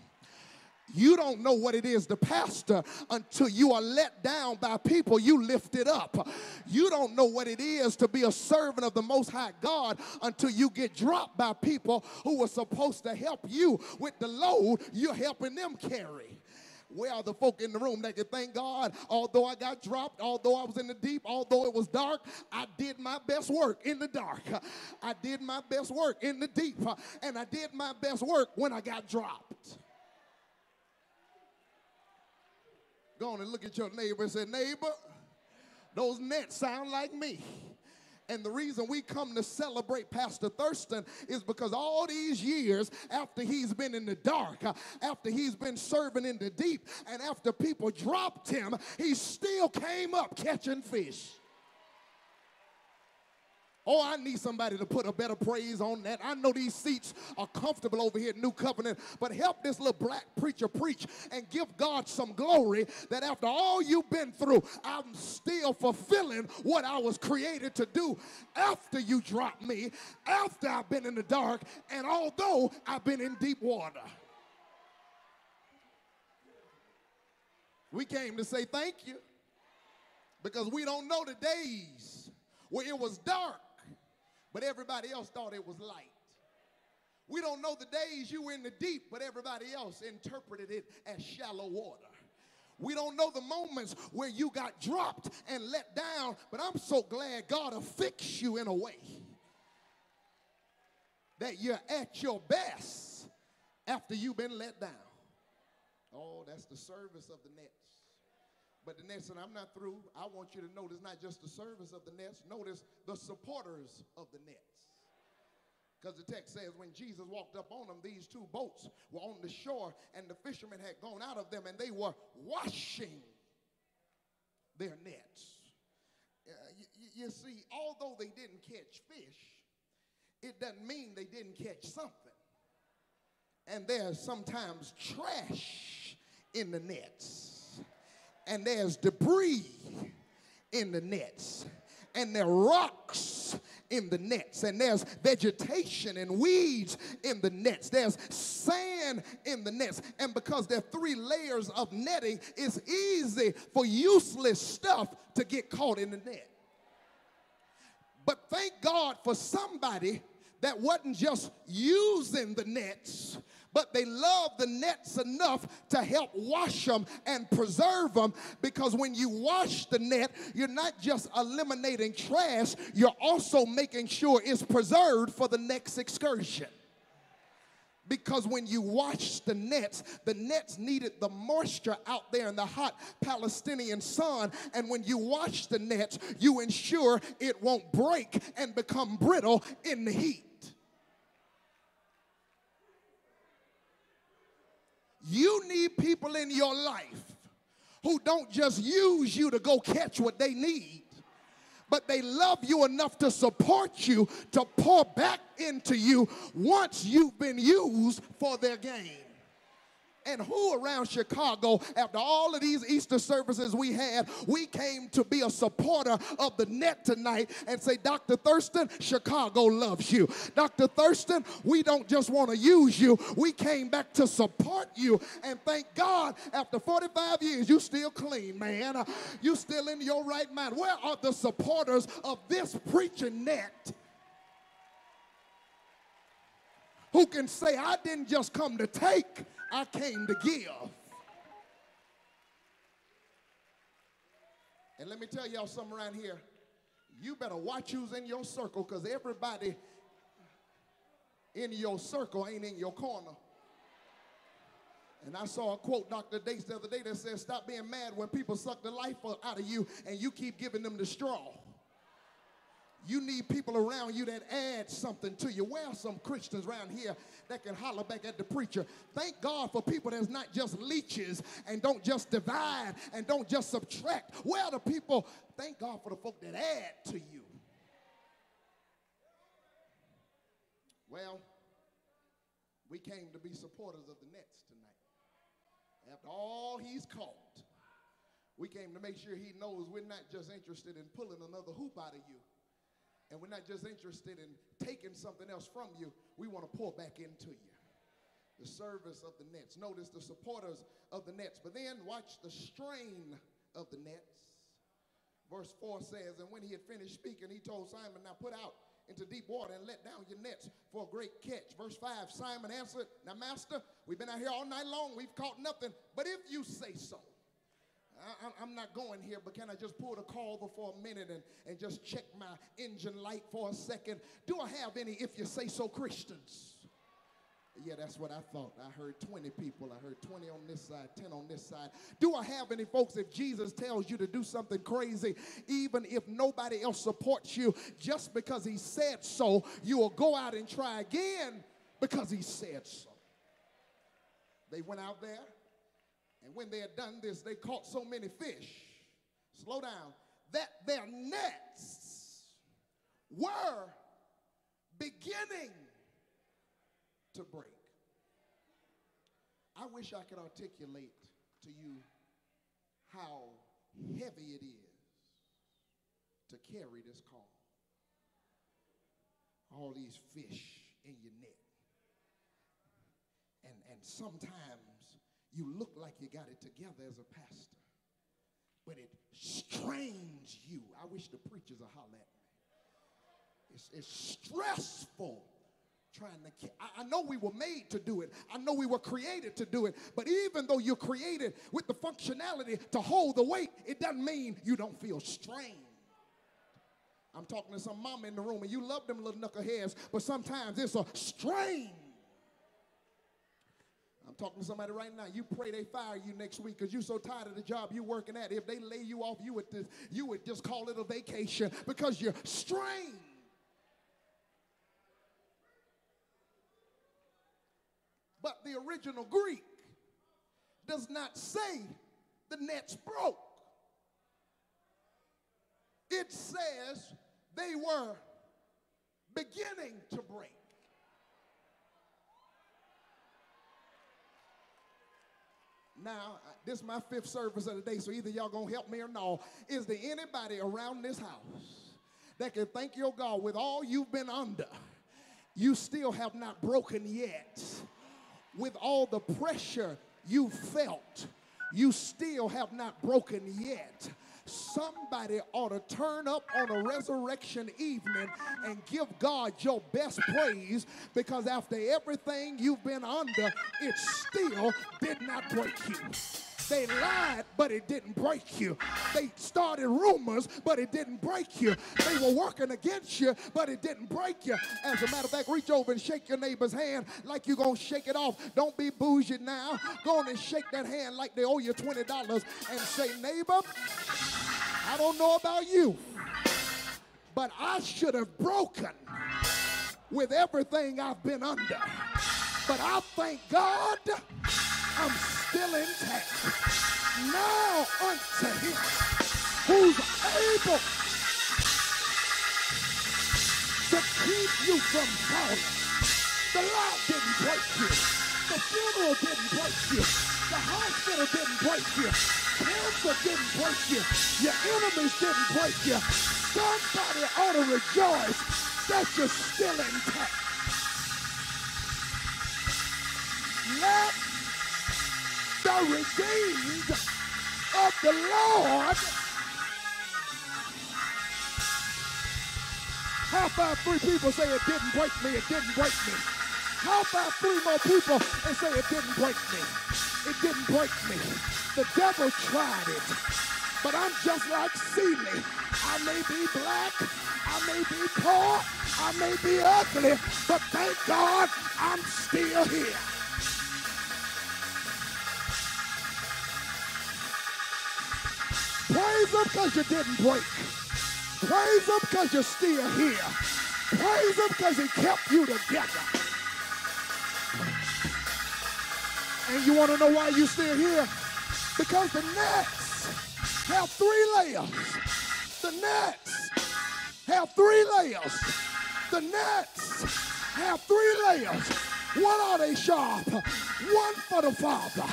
You don't know what it is to pastor until you are let down by people you lifted up. You don't know what it is to be a servant of the Most High God until you get dropped by people who were supposed to help you with the load you're helping them carry. Where are the folk in the room that can thank God? Although I got dropped, although I was in the deep, although it was dark, I did my best work in the dark. I did my best work in the deep, and I did my best work when I got dropped. Go on and look at your neighbor and say, Neighbor, those nets sound like me. And the reason we come to celebrate Pastor Thurston is because all these years after he's been in the dark, after he's been serving in the deep, and after people dropped him, he still came up catching fish. Oh, I need somebody to put a better praise on that. I know these seats are comfortable over here at New Covenant, but help this little black preacher preach and give God some glory that after all you've been through, I'm still fulfilling what I was created to do after you dropped me, after I've been in the dark, and although I've been in deep water. We came to say thank you because we don't know the days where it was dark but everybody else thought it was light. We don't know the days you were in the deep, but everybody else interpreted it as shallow water. We don't know the moments where you got dropped and let down, but I'm so glad God will fix you in a way that you're at your best after you've been let down. Oh, that's the service of the nets. But the next, and I'm not through, I want you to notice not just the service of the nets, notice the supporters of the nets. Because the text says when Jesus walked up on them, these two boats were on the shore, and the fishermen had gone out of them, and they were washing their nets. Uh, you, you see, although they didn't catch fish, it doesn't mean they didn't catch something. And there's sometimes trash in the nets and there's debris in the nets and there are rocks in the nets and there's vegetation and weeds in the nets. There's sand in the nets and because there are three layers of netting it's easy for useless stuff to get caught in the net. But thank god for somebody that wasn't just using the nets but they love the nets enough to help wash them and preserve them because when you wash the net, you're not just eliminating trash, you're also making sure it's preserved for the next excursion because when you wash the nets, the nets needed the moisture out there in the hot Palestinian sun. And when you wash the nets, you ensure it won't break and become brittle in the heat. You need people in your life who don't just use you to go catch what they need, but they love you enough to support you, to pour back into you once you've been used for their gain. And who around Chicago, after all of these Easter services we had, we came to be a supporter of the net tonight and say, Dr. Thurston, Chicago loves you. Dr. Thurston, we don't just want to use you, we came back to support you. And thank God, after 45 years, you still clean, man. You still in your right mind. Where are the supporters of this preaching net? Who can say, I didn't just come to take, I came to give. And let me tell y'all something around here. You better watch who's in your circle because everybody in your circle ain't in your corner. And I saw a quote, Dr. Dates, the other day that says, Stop being mad when people suck the life out of you and you keep giving them the straw. You need people around you that add something to you. Where are some Christians around here that can holler back at the preacher? Thank God for people that's not just leeches and don't just divide and don't just subtract. Where are the people? Thank God for the folk that add to you. Well, we came to be supporters of the Nets tonight. After all he's caught, we came to make sure he knows we're not just interested in pulling another hoop out of you and we're not just interested in taking something else from you, we want to pour back into you. The service of the nets. Notice the supporters of the nets. But then watch the strain of the nets. Verse 4 says, And when he had finished speaking, he told Simon, Now put out into deep water and let down your nets for a great catch. Verse 5 Simon answered, Now, Master, we've been out here all night long. We've caught nothing. But if you say so, I, am not going here, but can I just pull the call for a minute and, and just check my engine light for a second? Do I have any, if you say so, Christians? Yeah, that's what I thought. I heard 20 people. I heard 20 on this side, 10 on this side. Do I have any folks, if Jesus tells you to do something crazy, even if nobody else supports you, just because he said so, you will go out and try again because he said so? They went out there and when they had done this, they caught so many fish, slow down, that their nets were beginning to break. I wish I could articulate to you how heavy it is to carry this call. All these fish in your net. And, and sometimes you look like you got it together as a pastor, but it strains you. I wish the preachers would holler at me. It's, it's stressful trying to I, I know we were made to do it i know we were created to do it but even though you're created with the functionality to hold the weight it doesn't mean you don't feel strain i'm talking to some mama in the room and you love them little knuckleheads but sometimes it's a strain I'm talking to somebody right now. You pray they fire you next week because you're so tired of the job you're working at. If they lay you off, you would, you would just call it a vacation because you're strained. But the original Greek does not say the nets broke. It says they were beginning to break. Now, uh, this is my fifth service of the day, so either y'all gonna help me or no. Is there anybody around this house that can thank your God with all you've been under? You still have not broken yet with all the pressure you felt, you still have not broken yet. Somebody ought to turn up on a resurrection evening and give God your best praise because after everything you've been under, it still did not break you. They lied, but it didn't break you. They started rumors, but it didn't break you. They were working against you, but it didn't break you. As a matter of fact, reach over and shake your neighbor's hand like you're going to shake it off. Don't be bougie now. Go on and shake that hand like they owe you $20 and say, neighbor, I don't know about you, but I should have broken with everything I've been under. But I thank God I'm still intact. Now unto him who's able to keep you from falling. The light didn't break you. The funeral didn't break you. The hospital didn't break you. Cancer didn't break you. Your enemies didn't break you. Somebody ought to rejoice that you're still intact. Let the redeemed of the Lord. How about three people say it didn't break me, it didn't break me? How about three more people and say it didn't break me? It didn't break me. The devil tried it. But I'm just like Celie. I may be black, I may be poor, I may be ugly, but thank God I'm still here. Praise him because you didn't break. Praise him because you're still here. Praise him because he kept you together. And you want to know why you're still here? Because the nets have three layers. The nets have three layers. The nets have three layers. One are they sharp? One for the Father,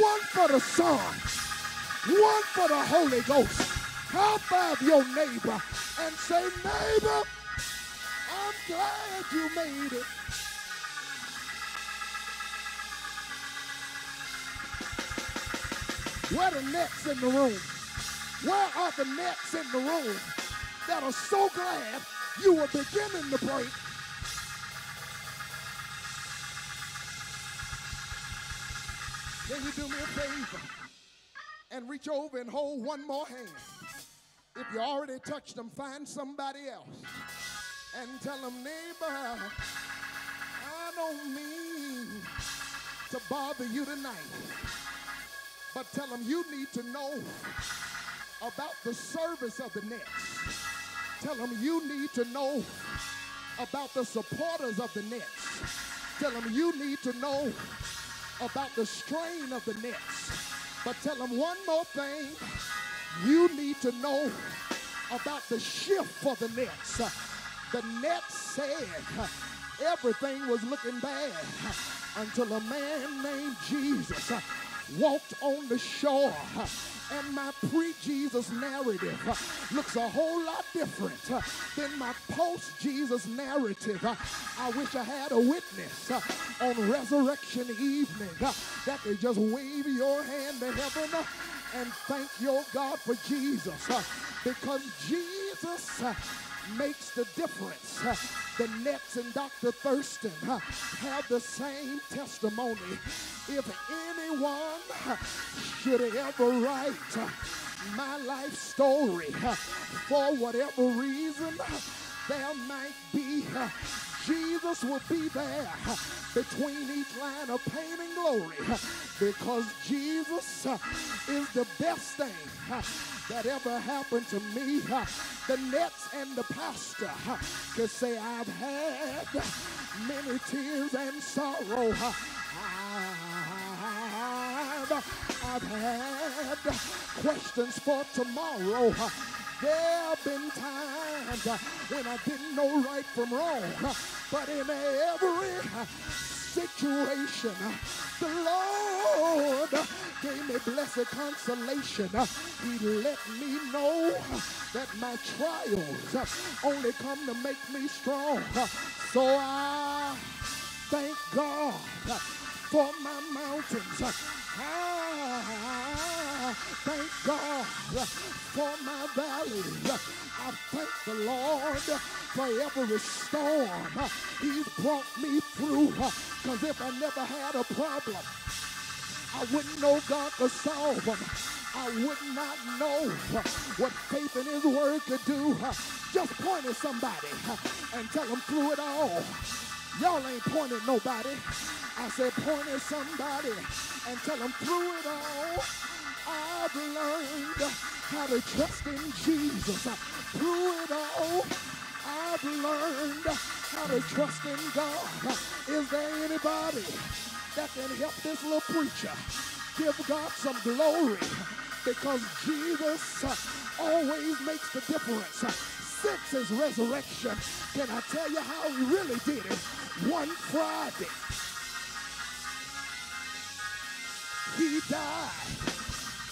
one for the Son, one for the Holy Ghost. High five your neighbor and say, neighbor, I'm glad you made it. Where are the nets in the room? Where are the nets in the room that are so glad you were beginning to break? Can you do me a favor? And reach over and hold one more hand. If you already touched them, find somebody else and tell them, neighbor, I don't mean to bother you tonight, but tell them you need to know about the service of the Nets. Tell them you need to know about the supporters of the Nets. Tell them you need to know about the strain of the Nets. But tell them one more thing. You need to know about the shift for the Nets. The Nets said everything was looking bad until a man named Jesus walked on the shore. And my pre-Jesus narrative looks a whole lot different than my post-Jesus narrative. I wish I had a witness on resurrection evening that could just wave your hand to heaven and thank your God for Jesus because Jesus makes the difference. The Nets and Dr. Thurston have the same testimony. If anyone should ever write my life story for whatever reason there might be, Jesus will be there between each line of pain and glory because Jesus uh, is the best thing uh, that ever happened to me. Uh, the Nets and the pastor could say, I've had many tears and sorrow. I've, I've had questions for tomorrow. There have been times uh, when I didn't know right from wrong, uh, but in every uh, situation, the Lord gave me blessed consolation. He let me know that my trials only come to make me strong. So I thank God for my mountains. I thank God for my valley. I thank the Lord for every storm He's brought me through. Because if I never had a problem, I wouldn't know God could solve them. I would not know what faith in His Word could do. Just point at somebody and tell them through it all. Y'all ain't pointing nobody. I said point at somebody and tell them through it all. I've learned how to trust in Jesus. Through it all, I've learned how to trust in God. Is there anybody that can help this little preacher give God some glory? Because Jesus always makes the difference. Since his resurrection, can I tell you how he really did it? One Friday, he died.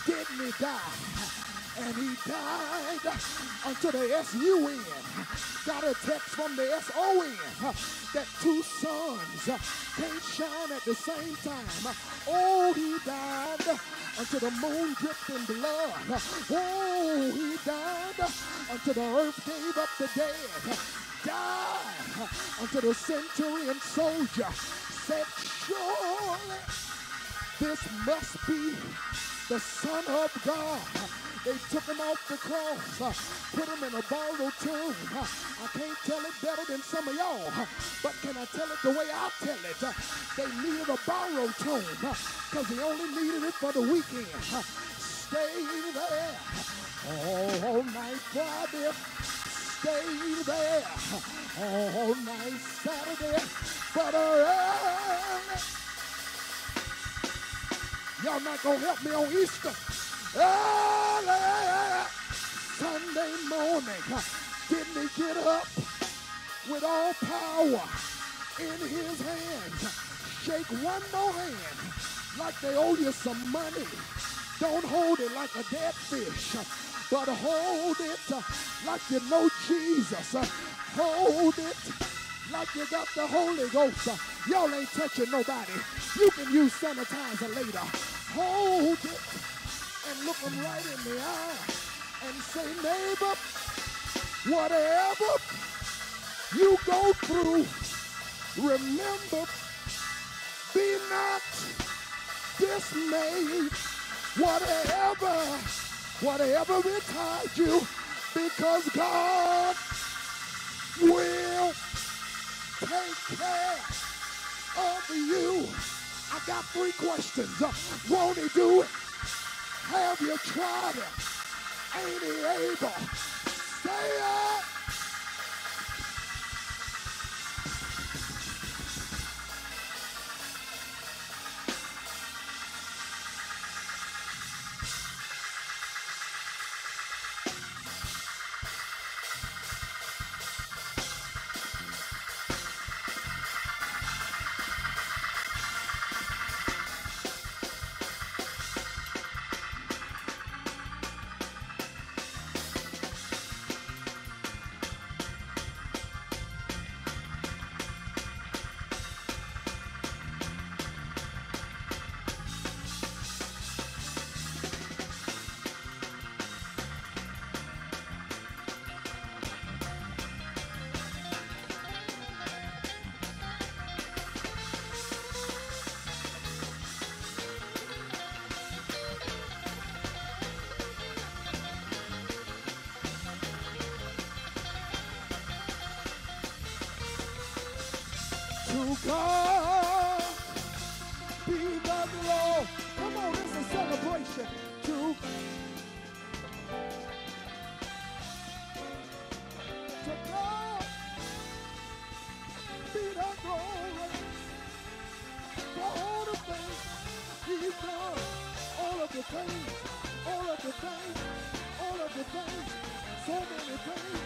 Didn't he die? And he died uh, unto the S-U-N. Got a text from the S-O-N uh, that two suns uh, can't shine at the same time. Oh, he died until the moon dripped in blood. Oh, he died until the earth gave up the dead. Died until the centurion soldier said, surely this must be the Son of God. They took him off the cross, uh, put him in a borrowed tomb. Uh, I can't tell it better than some of y'all, uh, but can I tell it the way I tell it? Uh, they needed a borrowed tomb because they only needed it for the weekend. Uh, stay there all night Friday. Stay there all night Saturday. But early Y'all not gonna help me on Easter. Sunday morning, didn't he get up with all power in his hands? Shake one more hand like they owe you some money. Don't hold it like a dead fish, but hold it uh, like you know Jesus. Hold it like you got the Holy Ghost. Y'all ain't touching nobody. You can use sanitizer later. Hold it and look them right in the eye and say, neighbor, whatever you go through, remember, be not dismayed. Whatever, whatever betide you, because God will take care of you. I got three questions. Won't he do it? Have you tried it? Ain't he able? Say it. Glory all the things He's done, all of the things, all of the things, all of the things, so many things,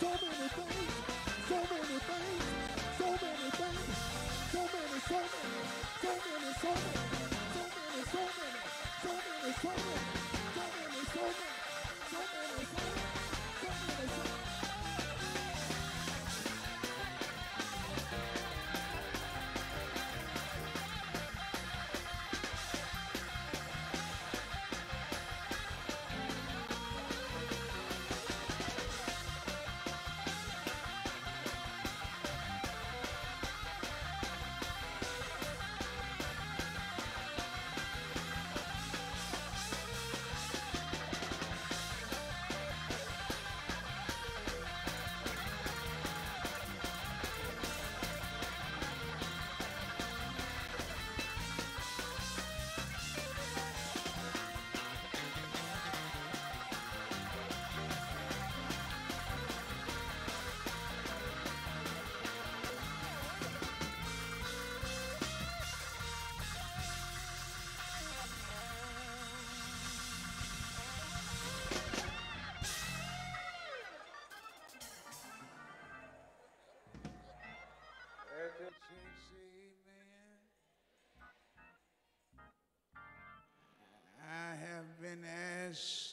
so many things, so many things, so many things, so many, so many, so many, so many, so many, so many, so many, so many,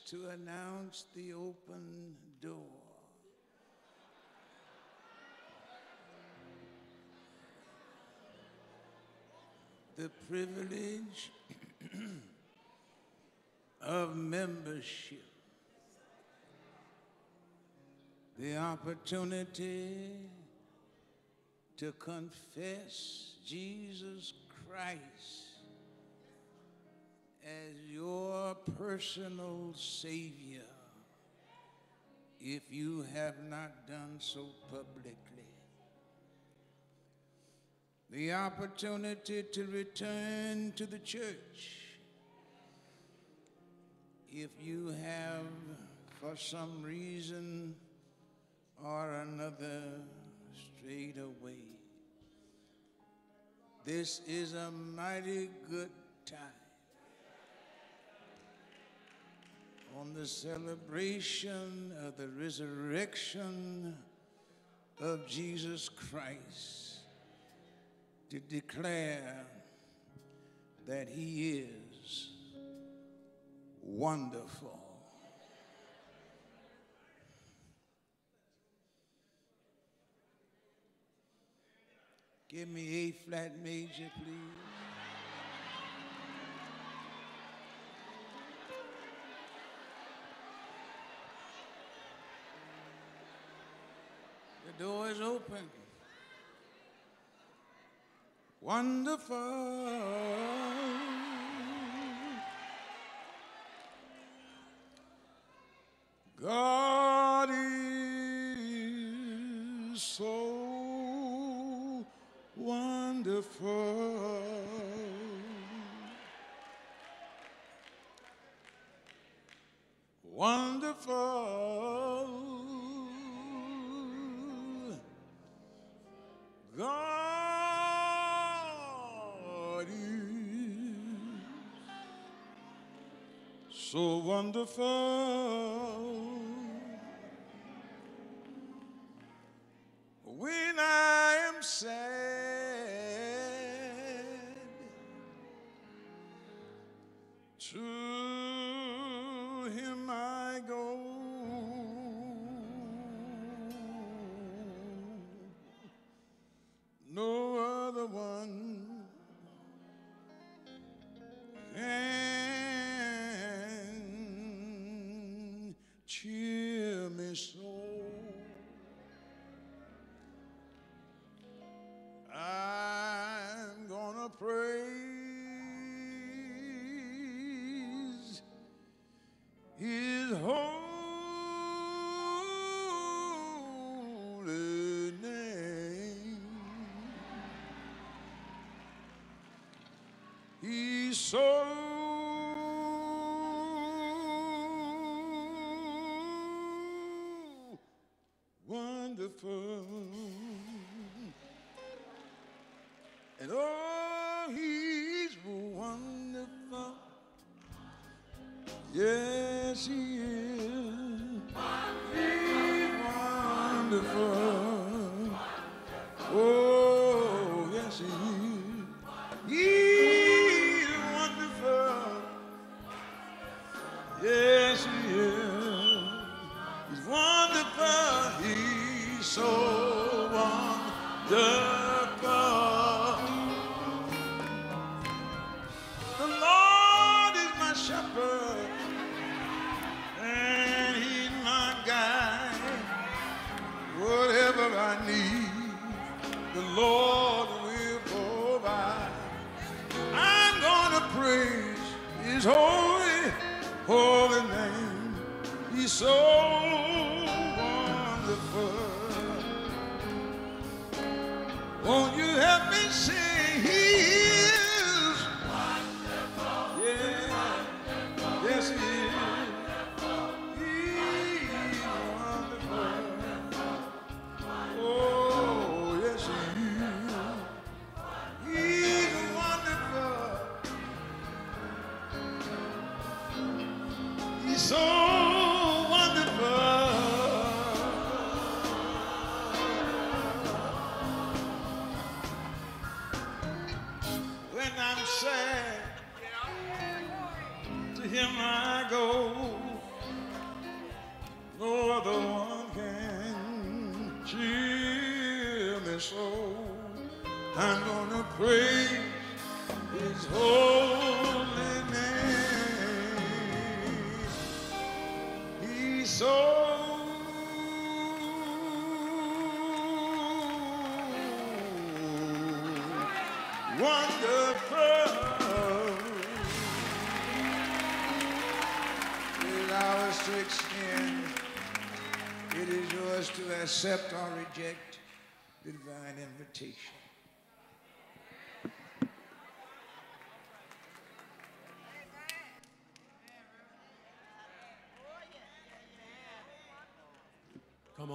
to announce the open door. The privilege of membership. The opportunity to confess Jesus Christ as your personal Savior if you have not done so publicly. The opportunity to return to the church if you have, for some reason or another, strayed away. This is a mighty good time on the celebration of the resurrection of Jesus Christ to declare that he is wonderful. Give me A flat major, please. Door is open. Wonderful. God is so wonderful. Wonderful. God is so wonderful. When I am sad,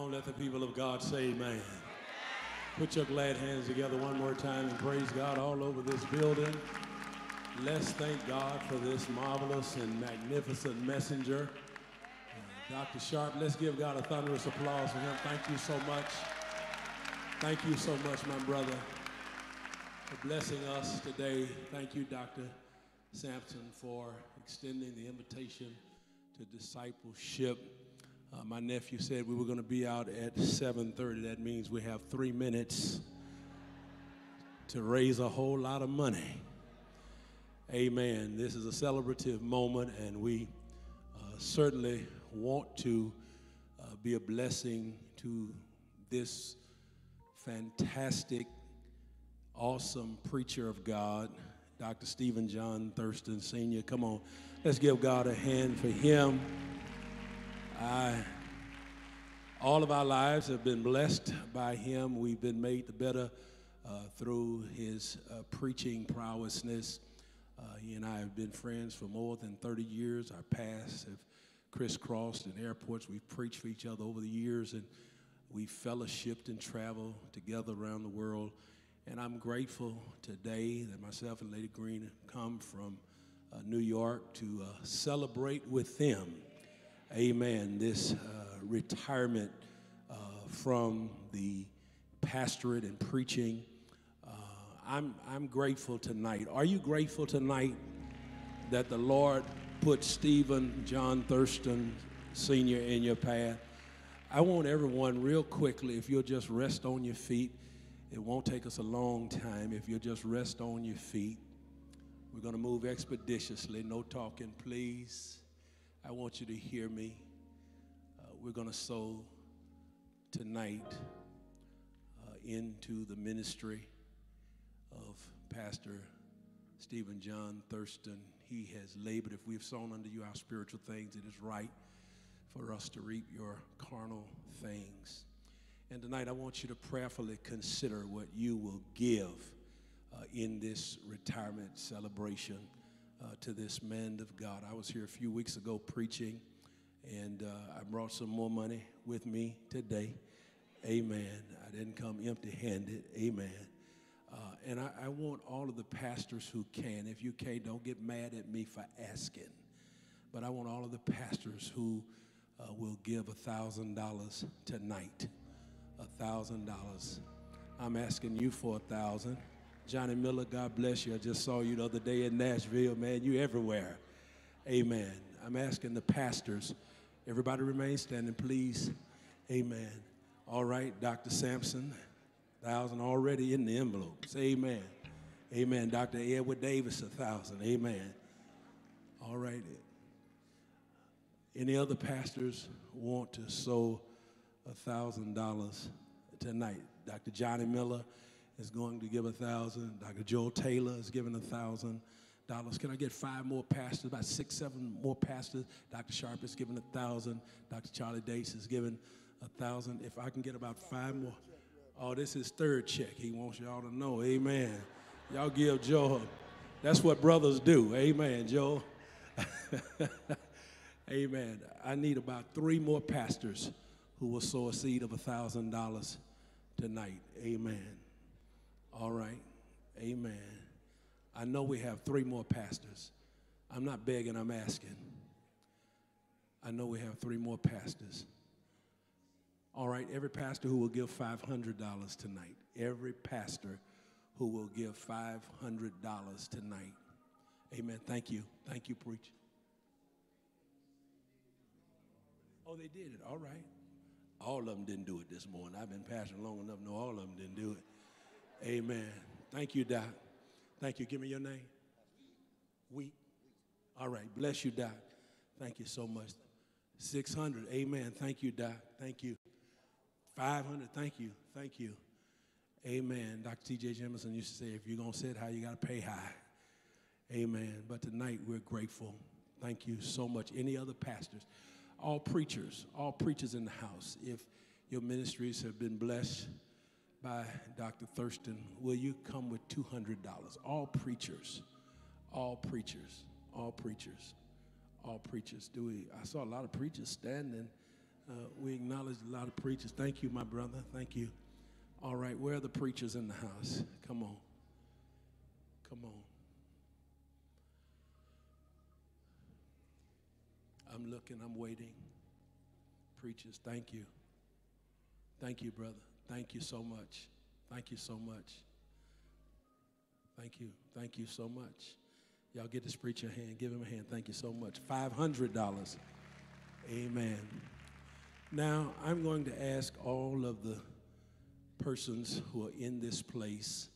on, let the people of God say amen. Put your glad hands together one more time and praise God all over this building. Let's thank God for this marvelous and magnificent messenger. Uh, Dr. Sharpe, let's give God a thunderous applause for him. Thank you so much. Thank you so much, my brother, for blessing us today. Thank you, Dr. Sampson, for extending the invitation to discipleship. Uh, my nephew said we were going to be out at 7:30. That means we have three minutes to raise a whole lot of money. Amen. This is a celebrative moment, and we uh, certainly want to uh, be a blessing to this fantastic, awesome preacher of God, Dr. Stephen John Thurston Sr. Come on, let's give God a hand for him. I, all of our lives have been blessed by him. We've been made the better uh, through his uh, preaching prowessness. Uh, he and I have been friends for more than 30 years. Our paths have crisscrossed in airports. We've preached for each other over the years, and we fellowshipped and traveled together around the world. And I'm grateful today that myself and Lady Green come from uh, New York to uh, celebrate with them amen, this uh, retirement uh, from the pastorate and preaching. Uh, I'm, I'm grateful tonight. Are you grateful tonight that the Lord put Stephen John Thurston Sr. in your path? I want everyone, real quickly, if you'll just rest on your feet. It won't take us a long time if you'll just rest on your feet. We're going to move expeditiously, no talking, please. I want you to hear me. Uh, we're going to sow tonight uh, into the ministry of Pastor Stephen John Thurston. He has labored. If we've sown unto you our spiritual things, it is right for us to reap your carnal things. And tonight, I want you to prayerfully consider what you will give uh, in this retirement celebration uh, to this man of God. I was here a few weeks ago preaching, and uh, I brought some more money with me today. Amen. I didn't come empty handed. Amen. Uh, and I, I want all of the pastors who can, if you can't, don't get mad at me for asking. But I want all of the pastors who uh, will give a $1,000 tonight. A $1,000. I'm asking you for a 1000 Johnny Miller, God bless you. I just saw you the other day in Nashville, man. You everywhere. Amen. I'm asking the pastors, everybody remain standing, please. Amen. All right, Dr. Sampson, thousand already in the envelopes. Amen. Amen. Dr. Edward Davis, a thousand. Amen. All right. Any other pastors want to sow a thousand dollars tonight? Dr. Johnny Miller is going to give a thousand. Dr. Joel Taylor is giving a thousand dollars. Can I get five more pastors? About six, seven more pastors. Dr. Sharpe is giving a thousand. Dr. Charlie Dace is giving a thousand. If I can get about five more. Oh, this is third check. He wants y'all to know. Amen. Y'all give Joe. That's what brothers do. Amen, Joe. Amen. I need about three more pastors who will sow a seed of a thousand dollars tonight. Amen. All right. Amen. I know we have three more pastors. I'm not begging, I'm asking. I know we have three more pastors. All right, every pastor who will give $500 tonight, every pastor who will give $500 tonight. Amen. Thank you. Thank you, preacher. Oh, they did it. All right. All of them didn't do it this morning. I've been pastoring long enough know all of them didn't do it. Amen. Thank you, Doc. Thank you. Give me your name. Wheat. All right. Bless you, Doc. Thank you so much. 600. Amen. Thank you, Doc. Thank you. 500. Thank you. Thank you. Amen. Dr. T.J. Jemison used to say, if you're going to sit high, you got to pay high. Amen. But tonight we're grateful. Thank you so much. Any other pastors? All preachers, all preachers in the house. If your ministries have been blessed by Dr. Thurston, will you come with $200? All preachers, all preachers, all preachers, all preachers. Do we? I saw a lot of preachers standing. Uh, we acknowledge a lot of preachers. Thank you, my brother. Thank you. All right, where are the preachers in the house? Come on. Come on. I'm looking, I'm waiting. Preachers, thank you. Thank you, brother. Thank you so much. Thank you so much. Thank you. Thank you so much. Y'all get this preacher a hand. Give him a hand. Thank you so much. $500. Amen. Now, I'm going to ask all of the persons who are in this place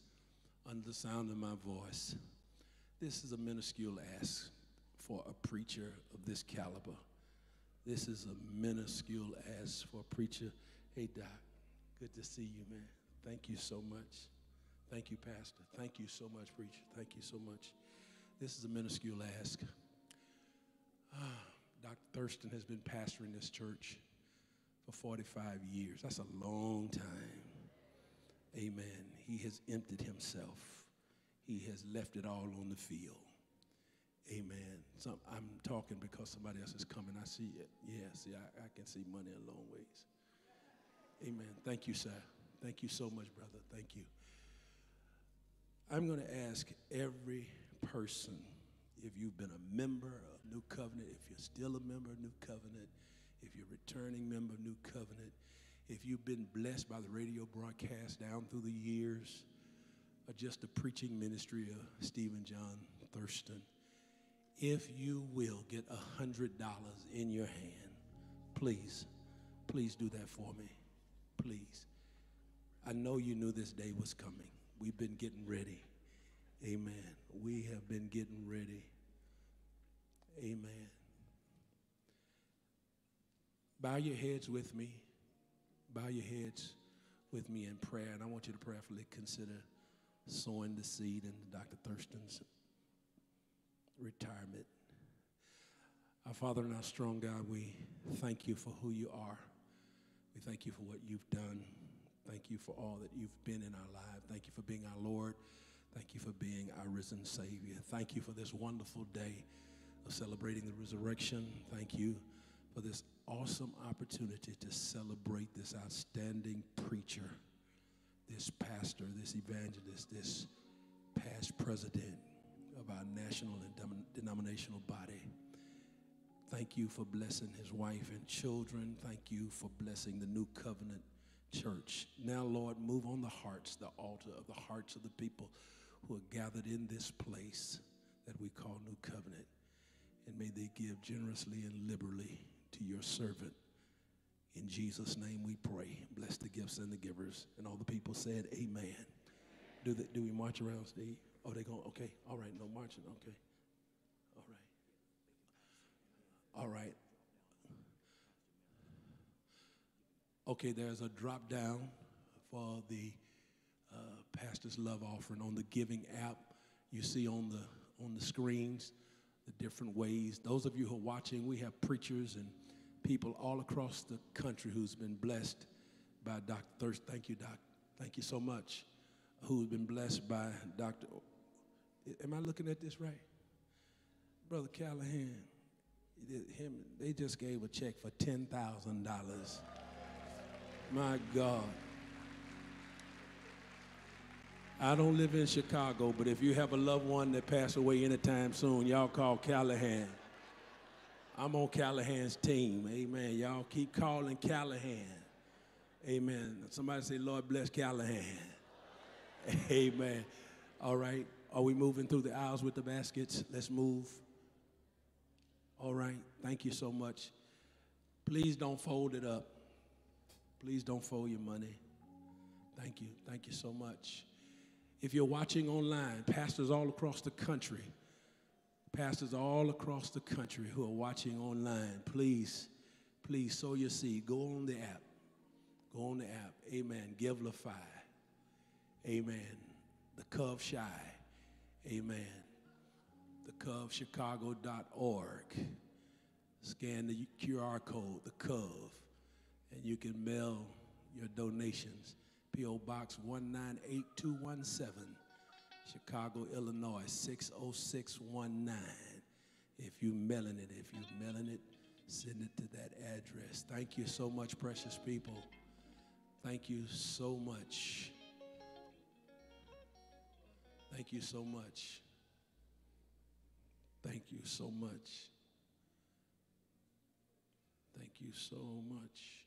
under the sound of my voice. This is a minuscule ask for a preacher of this caliber. This is a minuscule ask for a preacher. Hey, Doc, good to see you, man. Thank you so much. Thank you, Pastor. Thank you so much, preacher. Thank you so much. This is a minuscule ask. Ah, Dr. Thurston has been pastoring this church for 45 years. That's a long time. Amen. He has emptied himself. He has left it all on the field. Amen. So I'm talking because somebody else is coming. I see it. Yeah, see, I, I can see money a long ways. Amen. Thank you, sir. Thank you so much, brother. Thank you. I'm going to ask every person if you've been a member of New Covenant, if you're still a member of New Covenant, if you're a returning member of New Covenant, if you've been blessed by the radio broadcast down through the years, or just the preaching ministry of Stephen John Thurston if you will get a $100 in your hand, please, please do that for me. Please. I know you knew this day was coming. We've been getting ready. Amen. We have been getting ready. Amen. Bow your heads with me. Bow your heads with me in prayer. And I want you to prayerfully consider sowing the seed in Dr. Thurston's retirement. Our Father and our strong God, we thank you for who you are. We thank you for what you've done. Thank you for all that you've been in our life. Thank you for being our Lord. Thank you for being our risen Savior. Thank you for this wonderful day of celebrating the resurrection. Thank you for this awesome opportunity to celebrate this outstanding preacher, this pastor, this evangelist, this past president of our national and denominational body. Thank you for blessing his wife and children. Thank you for blessing the new covenant church. Now, Lord, move on the hearts, the altar of the hearts of the people who are gathered in this place that we call New Covenant. And may they give generously and liberally to your servant. In Jesus' name we pray. Bless the gifts and the givers. And all the people said, Amen. Do, the, do we march around, Steve? Oh, they going, okay. All right, no marching, okay. All right. All right. Okay, there's a drop down for the uh, pastor's love offering on the giving app. You see on the on the screens the different ways. Those of you who are watching, we have preachers and people all across the country who's been blessed by Dr. Thirst. Thank you, Doc. Thank you so much. Who's been blessed by Dr. Am I looking at this right? Brother Callahan, him, they just gave a check for $10,000. My God. I don't live in Chicago, but if you have a loved one that passed away anytime soon, y'all call Callahan. I'm on Callahan's team. Amen. Y'all keep calling Callahan. Amen. Somebody say, Lord bless Callahan. Amen. All right. Are we moving through the aisles with the baskets? Let's move. All right. Thank you so much. Please don't fold it up. Please don't fold your money. Thank you. Thank you so much. If you're watching online, pastors all across the country, pastors all across the country who are watching online, please, please sow your seed. Go on the app. Go on the app. Amen. Givelify. Amen. The Cov Shy. Amen. The CovChicago.org. Scan the QR code, the Cov, and you can mail your donations. P.O. Box 198217, Chicago, Illinois 60619. If you're mailing it, if you're mailing it, send it to that address. Thank you so much, precious people. Thank you so much. Thank you so much. Thank you so much. Thank you so much.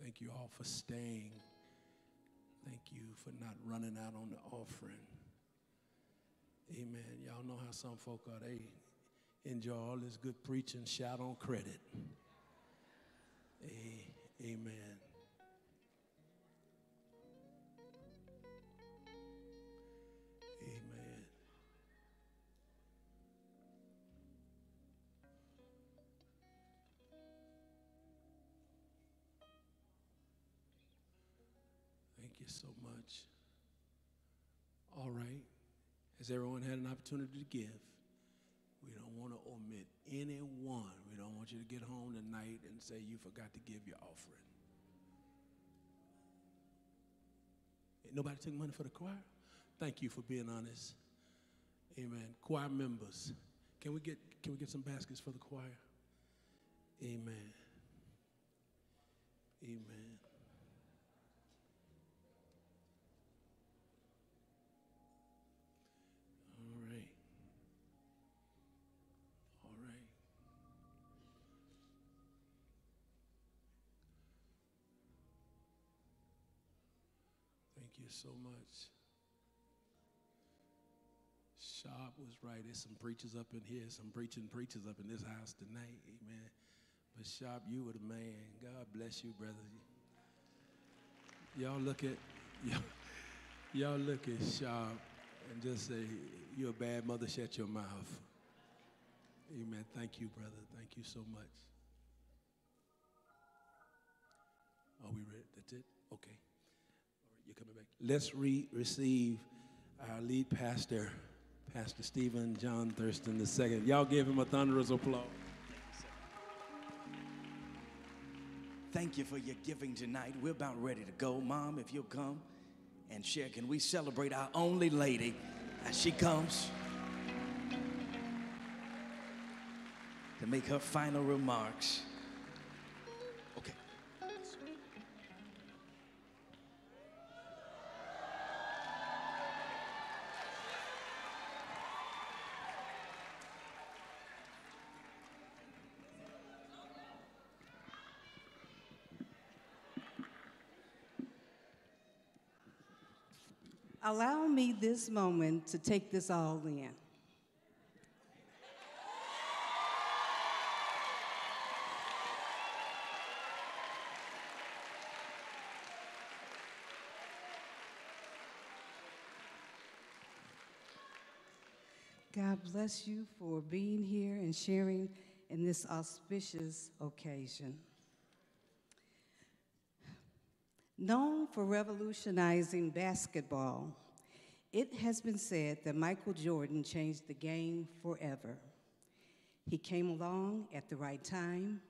Thank you all for staying. Thank you for not running out on the offering. Amen. Y'all know how some folk are. They enjoy all this good preaching, shout on credit. Amen. All right. Has everyone had an opportunity to give? We don't want to omit anyone. We don't want you to get home tonight and say you forgot to give your offering. Nobody took money for the choir? Thank you for being honest. Amen. Choir members, can we get can we get some baskets for the choir? Amen. Amen. You so much. Sharpe was right. There's some preachers up in here, some preaching preachers up in this house tonight. Amen. But Sharpe, you were the man. God bless you, brother. Y'all look at y'all, y'all look at Sharpe and just say, You're a bad mother, shut your mouth. Amen. Thank you, brother. Thank you so much. Are we ready? That's it? Okay. You're coming back. Let's re- receive our lead pastor, Pastor Stephen John Thurston II. Y'all give him a thunderous applause. Thank you for your giving tonight. We're about ready to go. Mom, if you'll come and share, can we celebrate our only lady as she comes? to make her final remarks. Allow me this moment to take this all in. God bless you for being here and sharing in this auspicious occasion. Known for revolutionizing basketball, it has been said that Michael Jordan changed the game forever. He came along at the right time,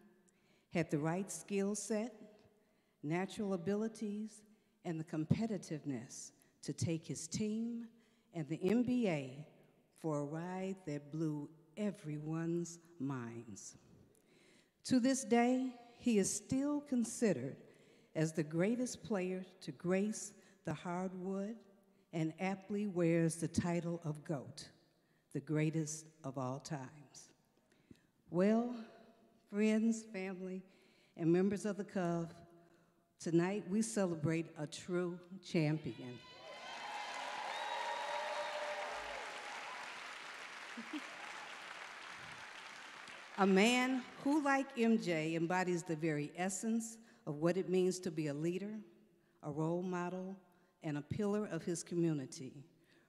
had the right skill set, natural abilities, and the competitiveness to take his team and the NBA for a ride that blew everyone's minds. To this day, he is still considered as the greatest player to grace the hardwood and aptly wears the title of GOAT, the greatest of all times. Well, friends, family, and members of the Cov, tonight we celebrate a true champion. a man who, like MJ, embodies the very essence of what it means to be a leader, a role model, and a pillar of his community,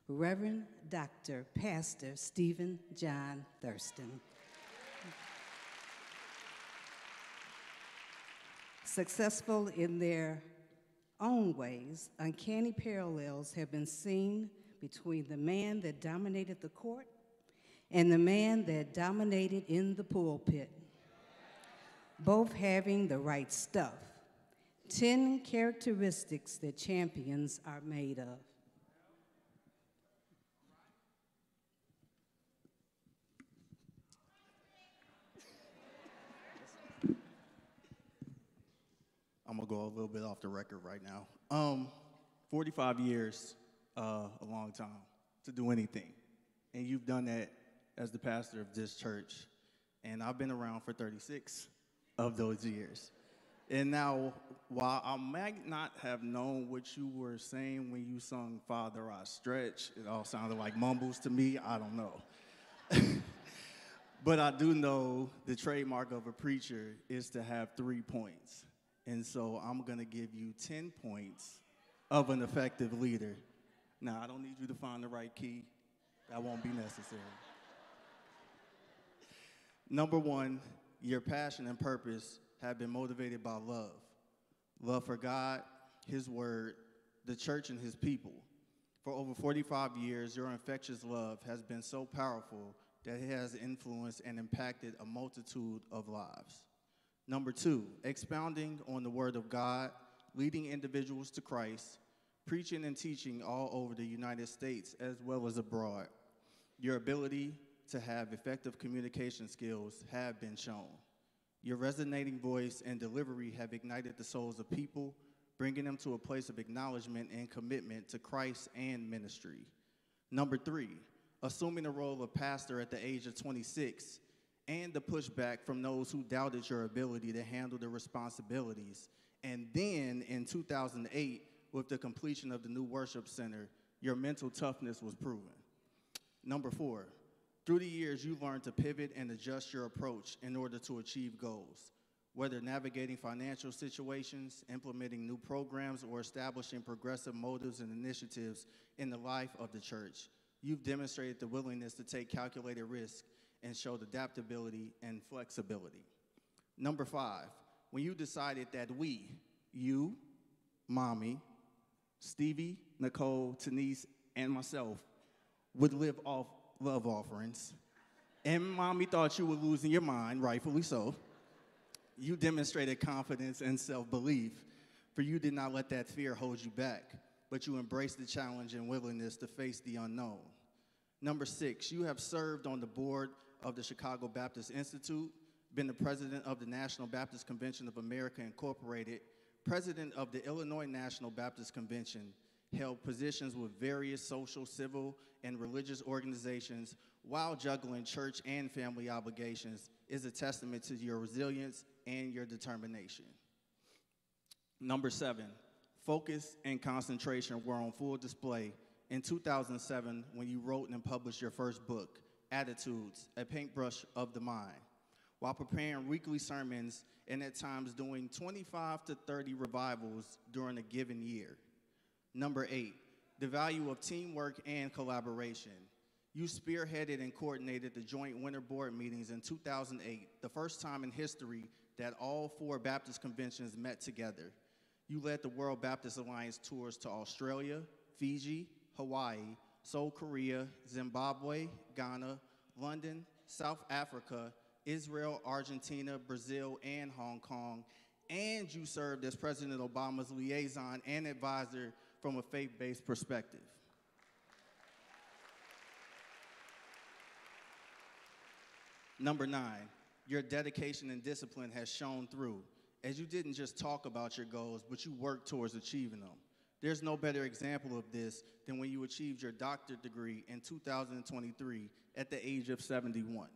Reverend Dr. Pastor Stephen John Thurston. Successful in their own ways, uncanny parallels have been seen between the man that dominated the court and the man that dominated in the pulpit, both having the right stuff 10 characteristics that champions are made of. I'm gonna go a little bit off the record right now. Um, 45 years, uh, a long time to do anything, and you've done that as the pastor of this church, and I've been around for 36 of those years. And now, while I might not have known what you were saying when you sung Father I Stretch, it all sounded like mumbles to me, I don't know. but I do know the trademark of a preacher is to have three points. And so I'm going to give you 10 points of an effective leader. Now, I don't need you to find the right key, that won't be necessary. Number one, your passion and purpose have been motivated by love love for God, His Word, the church, and His people. For over 45 years, your infectious love has been so powerful that it has influenced and impacted a multitude of lives. Number two, expounding on the Word of God, leading individuals to Christ, preaching and teaching all over the United States as well as abroad. Your ability to have effective communication skills have been shown. Your resonating voice and delivery have ignited the souls of people, bringing them to a place of acknowledgement and commitment to Christ and ministry. Number three, assuming the role of pastor at the age of 26 and the pushback from those who doubted your ability to handle the responsibilities. And then in 2008, with the completion of the new worship center, your mental toughness was proven. Number four, through the years, you've learned to pivot and adjust your approach in order to achieve goals, whether navigating financial situations, implementing new programs, or establishing progressive motives and initiatives in the life of the church. You've demonstrated the willingness to take calculated risk and showed adaptability and flexibility. Number five, when you decided that we, you, mommy, Stevie, Nicole, Denise, and myself would live off love offerings. And mommy thought you were losing your mind, rightfully so. You demonstrated confidence and self belief, for you did not let that fear hold you back, but you embraced the challenge and willingness to face the unknown. Number six, you have served on the board of the Chicago Baptist Institute, been the president of the National Baptist Convention of America Incorporated, president of the Illinois National Baptist Convention, held positions with various social, civil, and religious organizations while juggling church and family obligations is a testament to your resilience and your determination. Number seven, focus and concentration were on full display in 2007 when you wrote and published your first book, Attitudes, A Paintbrush of the Mind, while preparing weekly sermons and at times doing 25 to 30 revivals during a given year. Number eight, the value of teamwork and collaboration. You spearheaded and coordinated the joint winter board meetings in 2008, the first time in history that all four Baptist conventions met together. You led the World Baptist Alliance tours to Australia, Fiji, Hawaii, Seoul, Korea, Zimbabwe, Ghana, London, South Africa, Israel, Argentina, Brazil, and Hong Kong. And you served as President Obama's liaison and advisor from a faith based perspective. Number nine, your dedication and discipline has shown through, as you didn't just talk about your goals, but you worked towards achieving them. There's no better example of this than when you achieved your doctorate degree in 2023 at the age of 71.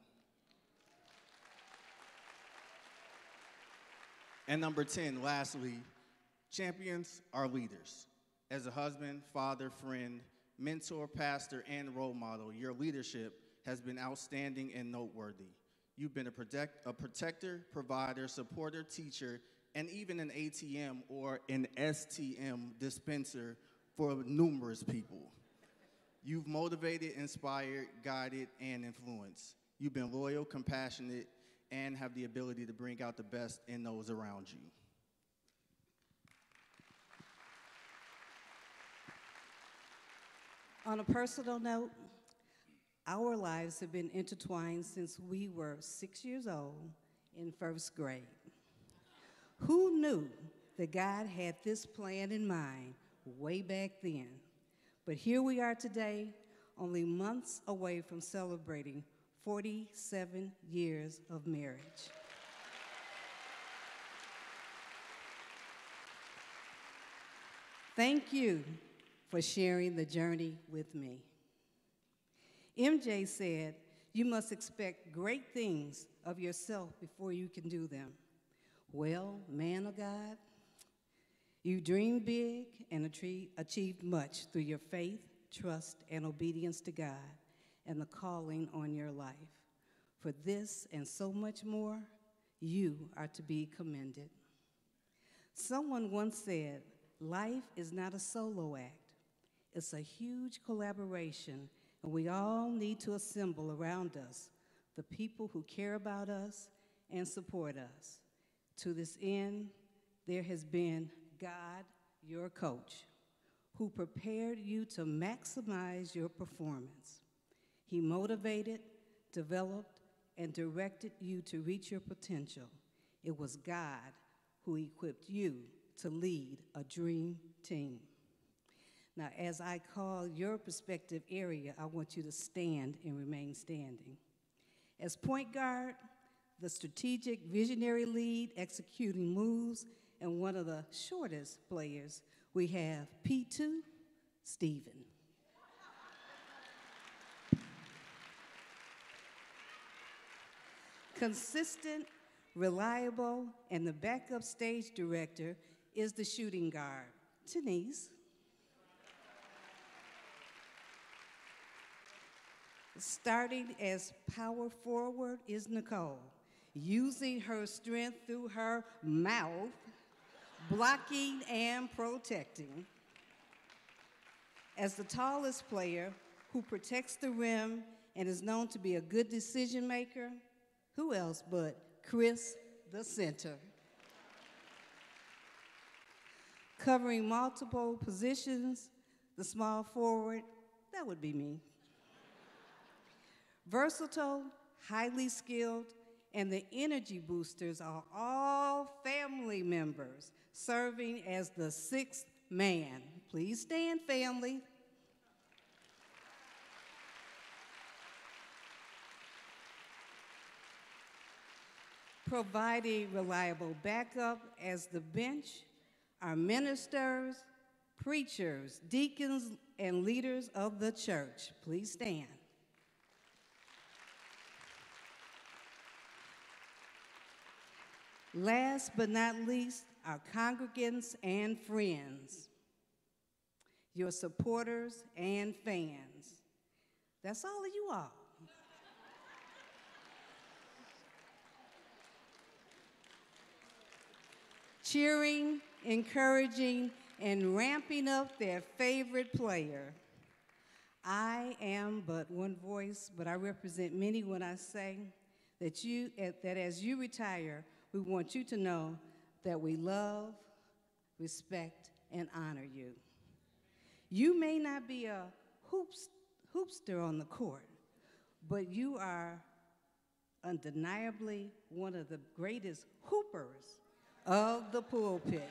And number 10, lastly, champions are leaders. As a husband, father, friend, mentor, pastor, and role model, your leadership has been outstanding and noteworthy. You've been a, protect, a protector, provider, supporter, teacher, and even an ATM or an STM dispenser for numerous people. You've motivated, inspired, guided, and influenced. You've been loyal, compassionate, and have the ability to bring out the best in those around you. On a personal note, our lives have been intertwined since we were six years old in first grade. Who knew that God had this plan in mind way back then? But here we are today, only months away from celebrating 47 years of marriage. Thank you for sharing the journey with me. MJ said, You must expect great things of yourself before you can do them. Well, man of God, you dreamed big and achieved much through your faith, trust, and obedience to God and the calling on your life. For this and so much more, you are to be commended. Someone once said, Life is not a solo act, it's a huge collaboration, and we all need to assemble around us the people who care about us and support us. To this end, there has been God, your coach, who prepared you to maximize your performance. He motivated, developed, and directed you to reach your potential. It was God who equipped you to lead a dream team. Now, as I call your perspective area, I want you to stand and remain standing. As point guard, the strategic visionary lead executing moves, and one of the shortest players, we have P2, Stephen. Consistent, reliable, and the backup stage director is the shooting guard, Denise. Starting as power forward is Nicole, using her strength through her mouth, blocking and protecting. As the tallest player who protects the rim and is known to be a good decision maker, who else but Chris, the center? Covering multiple positions, the small forward, that would be me. Versatile, highly skilled, and the energy boosters are all family members serving as the sixth man. Please stand, family. providing reliable backup as the bench, our ministers, preachers, deacons, and leaders of the church. Please stand. Last but not least, our congregants and friends, your supporters and fans. That's all of you all. Cheering, encouraging, and ramping up their favorite player. I am but one voice, but I represent many when I say that you that as you retire, we want you to know that we love, respect, and honor you. You may not be a hoops, hoopster on the court, but you are undeniably one of the greatest hoopers of the pulpit.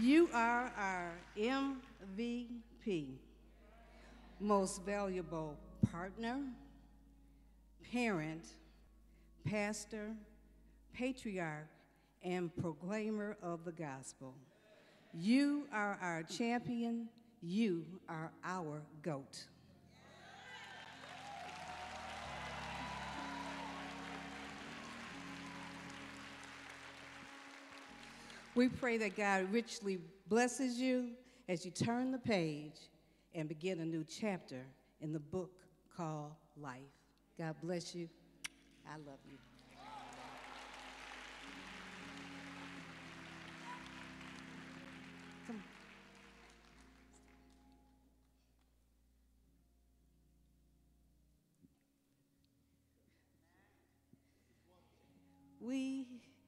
You are our MVP, most valuable partner, parent, pastor, patriarch, and proclaimer of the gospel. You are our champion. You are our GOAT. We pray that God richly blesses you as you turn the page and begin a new chapter in the book called Life. God bless you. I love you.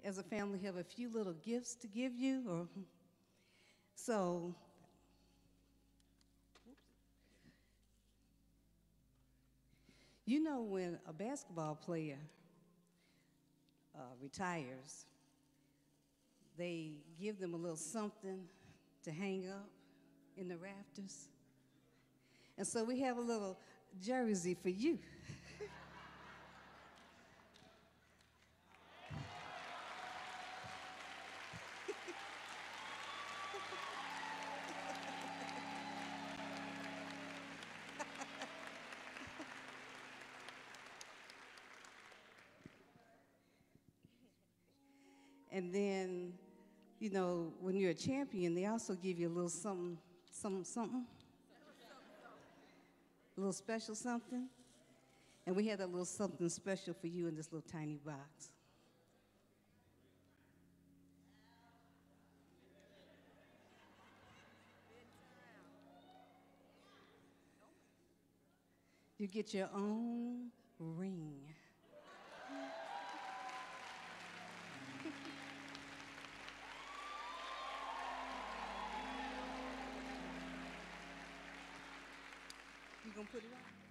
As a family, have a few little gifts to give you. Or so, you know, when a basketball player uh, retires, they give them a little something to hang up in the rafters. And so we have a little jersey for you. And then, you know, when you're a champion, they also give you a little something, something, something. A little special something. And we had a little something special for you in this little tiny box. You get your own ring. Gonna put it on?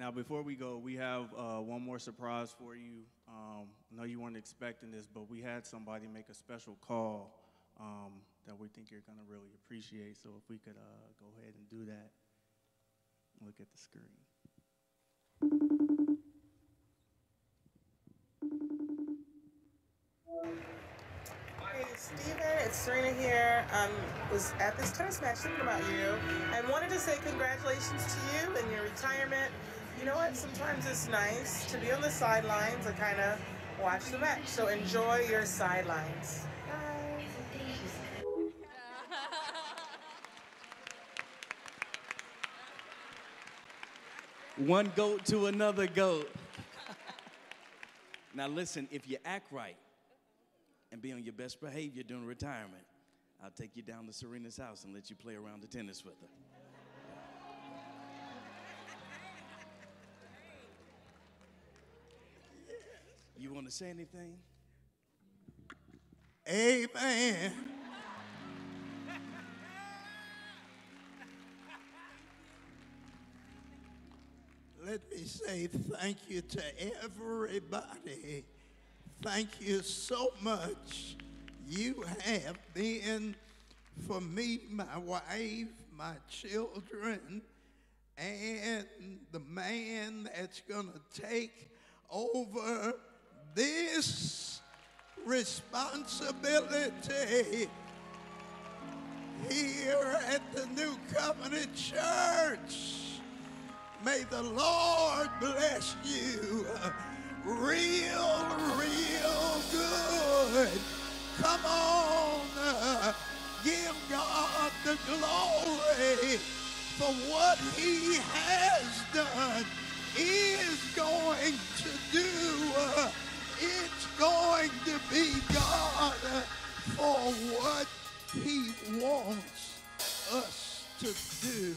Now, before we go, we have uh, one more surprise for you. Um, I know you weren't expecting this, but we had somebody make a special call um, that we think you're going to really appreciate. So if we could uh, go ahead and do that, look at the screen. Steven. It's Serena here. Um, was at this tennis match thinking about you and wanted to say congratulations to you and your retirement. You know what? Sometimes it's nice to be on the sidelines and kind of watch the match. So enjoy your sidelines. Bye. One goat to another goat. now, listen, if you act right and be on your best behavior during retirement, I'll take you down to Serena's house and let you play around the tennis with her. You want to say anything? Amen. Let me say thank you to everybody. Thank you so much. You have been for me, my wife, my children, and the man that's going to take over this responsibility here at the New Covenant Church. May the Lord bless you real, real good. Come on, give God the glory for what He has done, is going to do. Uh, it's going to be God for what He wants us to do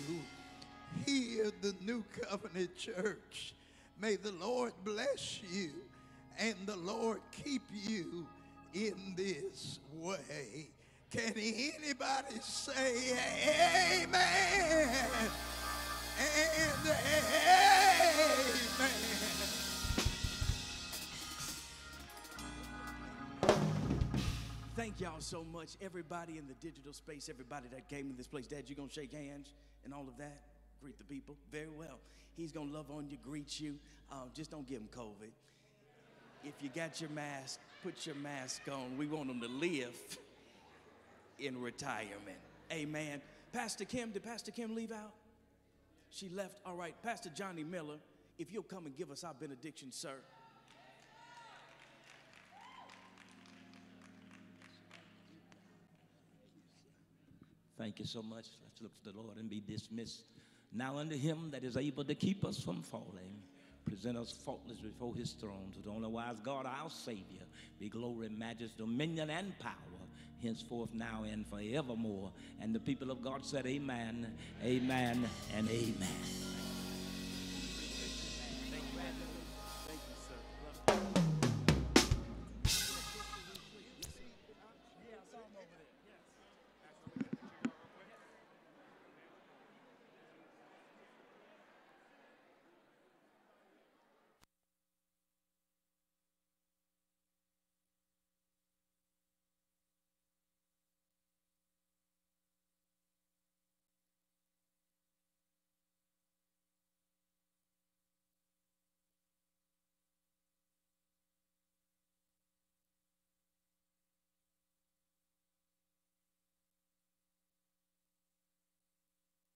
here, the New Covenant Church. May the Lord bless you and the Lord keep you in this way. Can anybody say amen? And amen. Thank y'all so much. Everybody in the digital space, everybody that came in this place. Dad, you gonna shake hands and all of that? Greet the people? Very well. He's gonna love on you, greet you. Um, just don't give him COVID. If you got your mask, put your mask on. We want them to live in retirement. Amen. Pastor Kim, did Pastor Kim leave out? She left. All right. Pastor Johnny Miller, if you'll come and give us our benediction, sir. Thank you so much. Let's look to the Lord and be dismissed. Now unto him that is able to keep us from falling, present us faultless before his throne. To the only wise God, our Savior, be glory, majesty, dominion, and power, henceforth, now, and forevermore. And the people of God said, Amen, amen, and amen.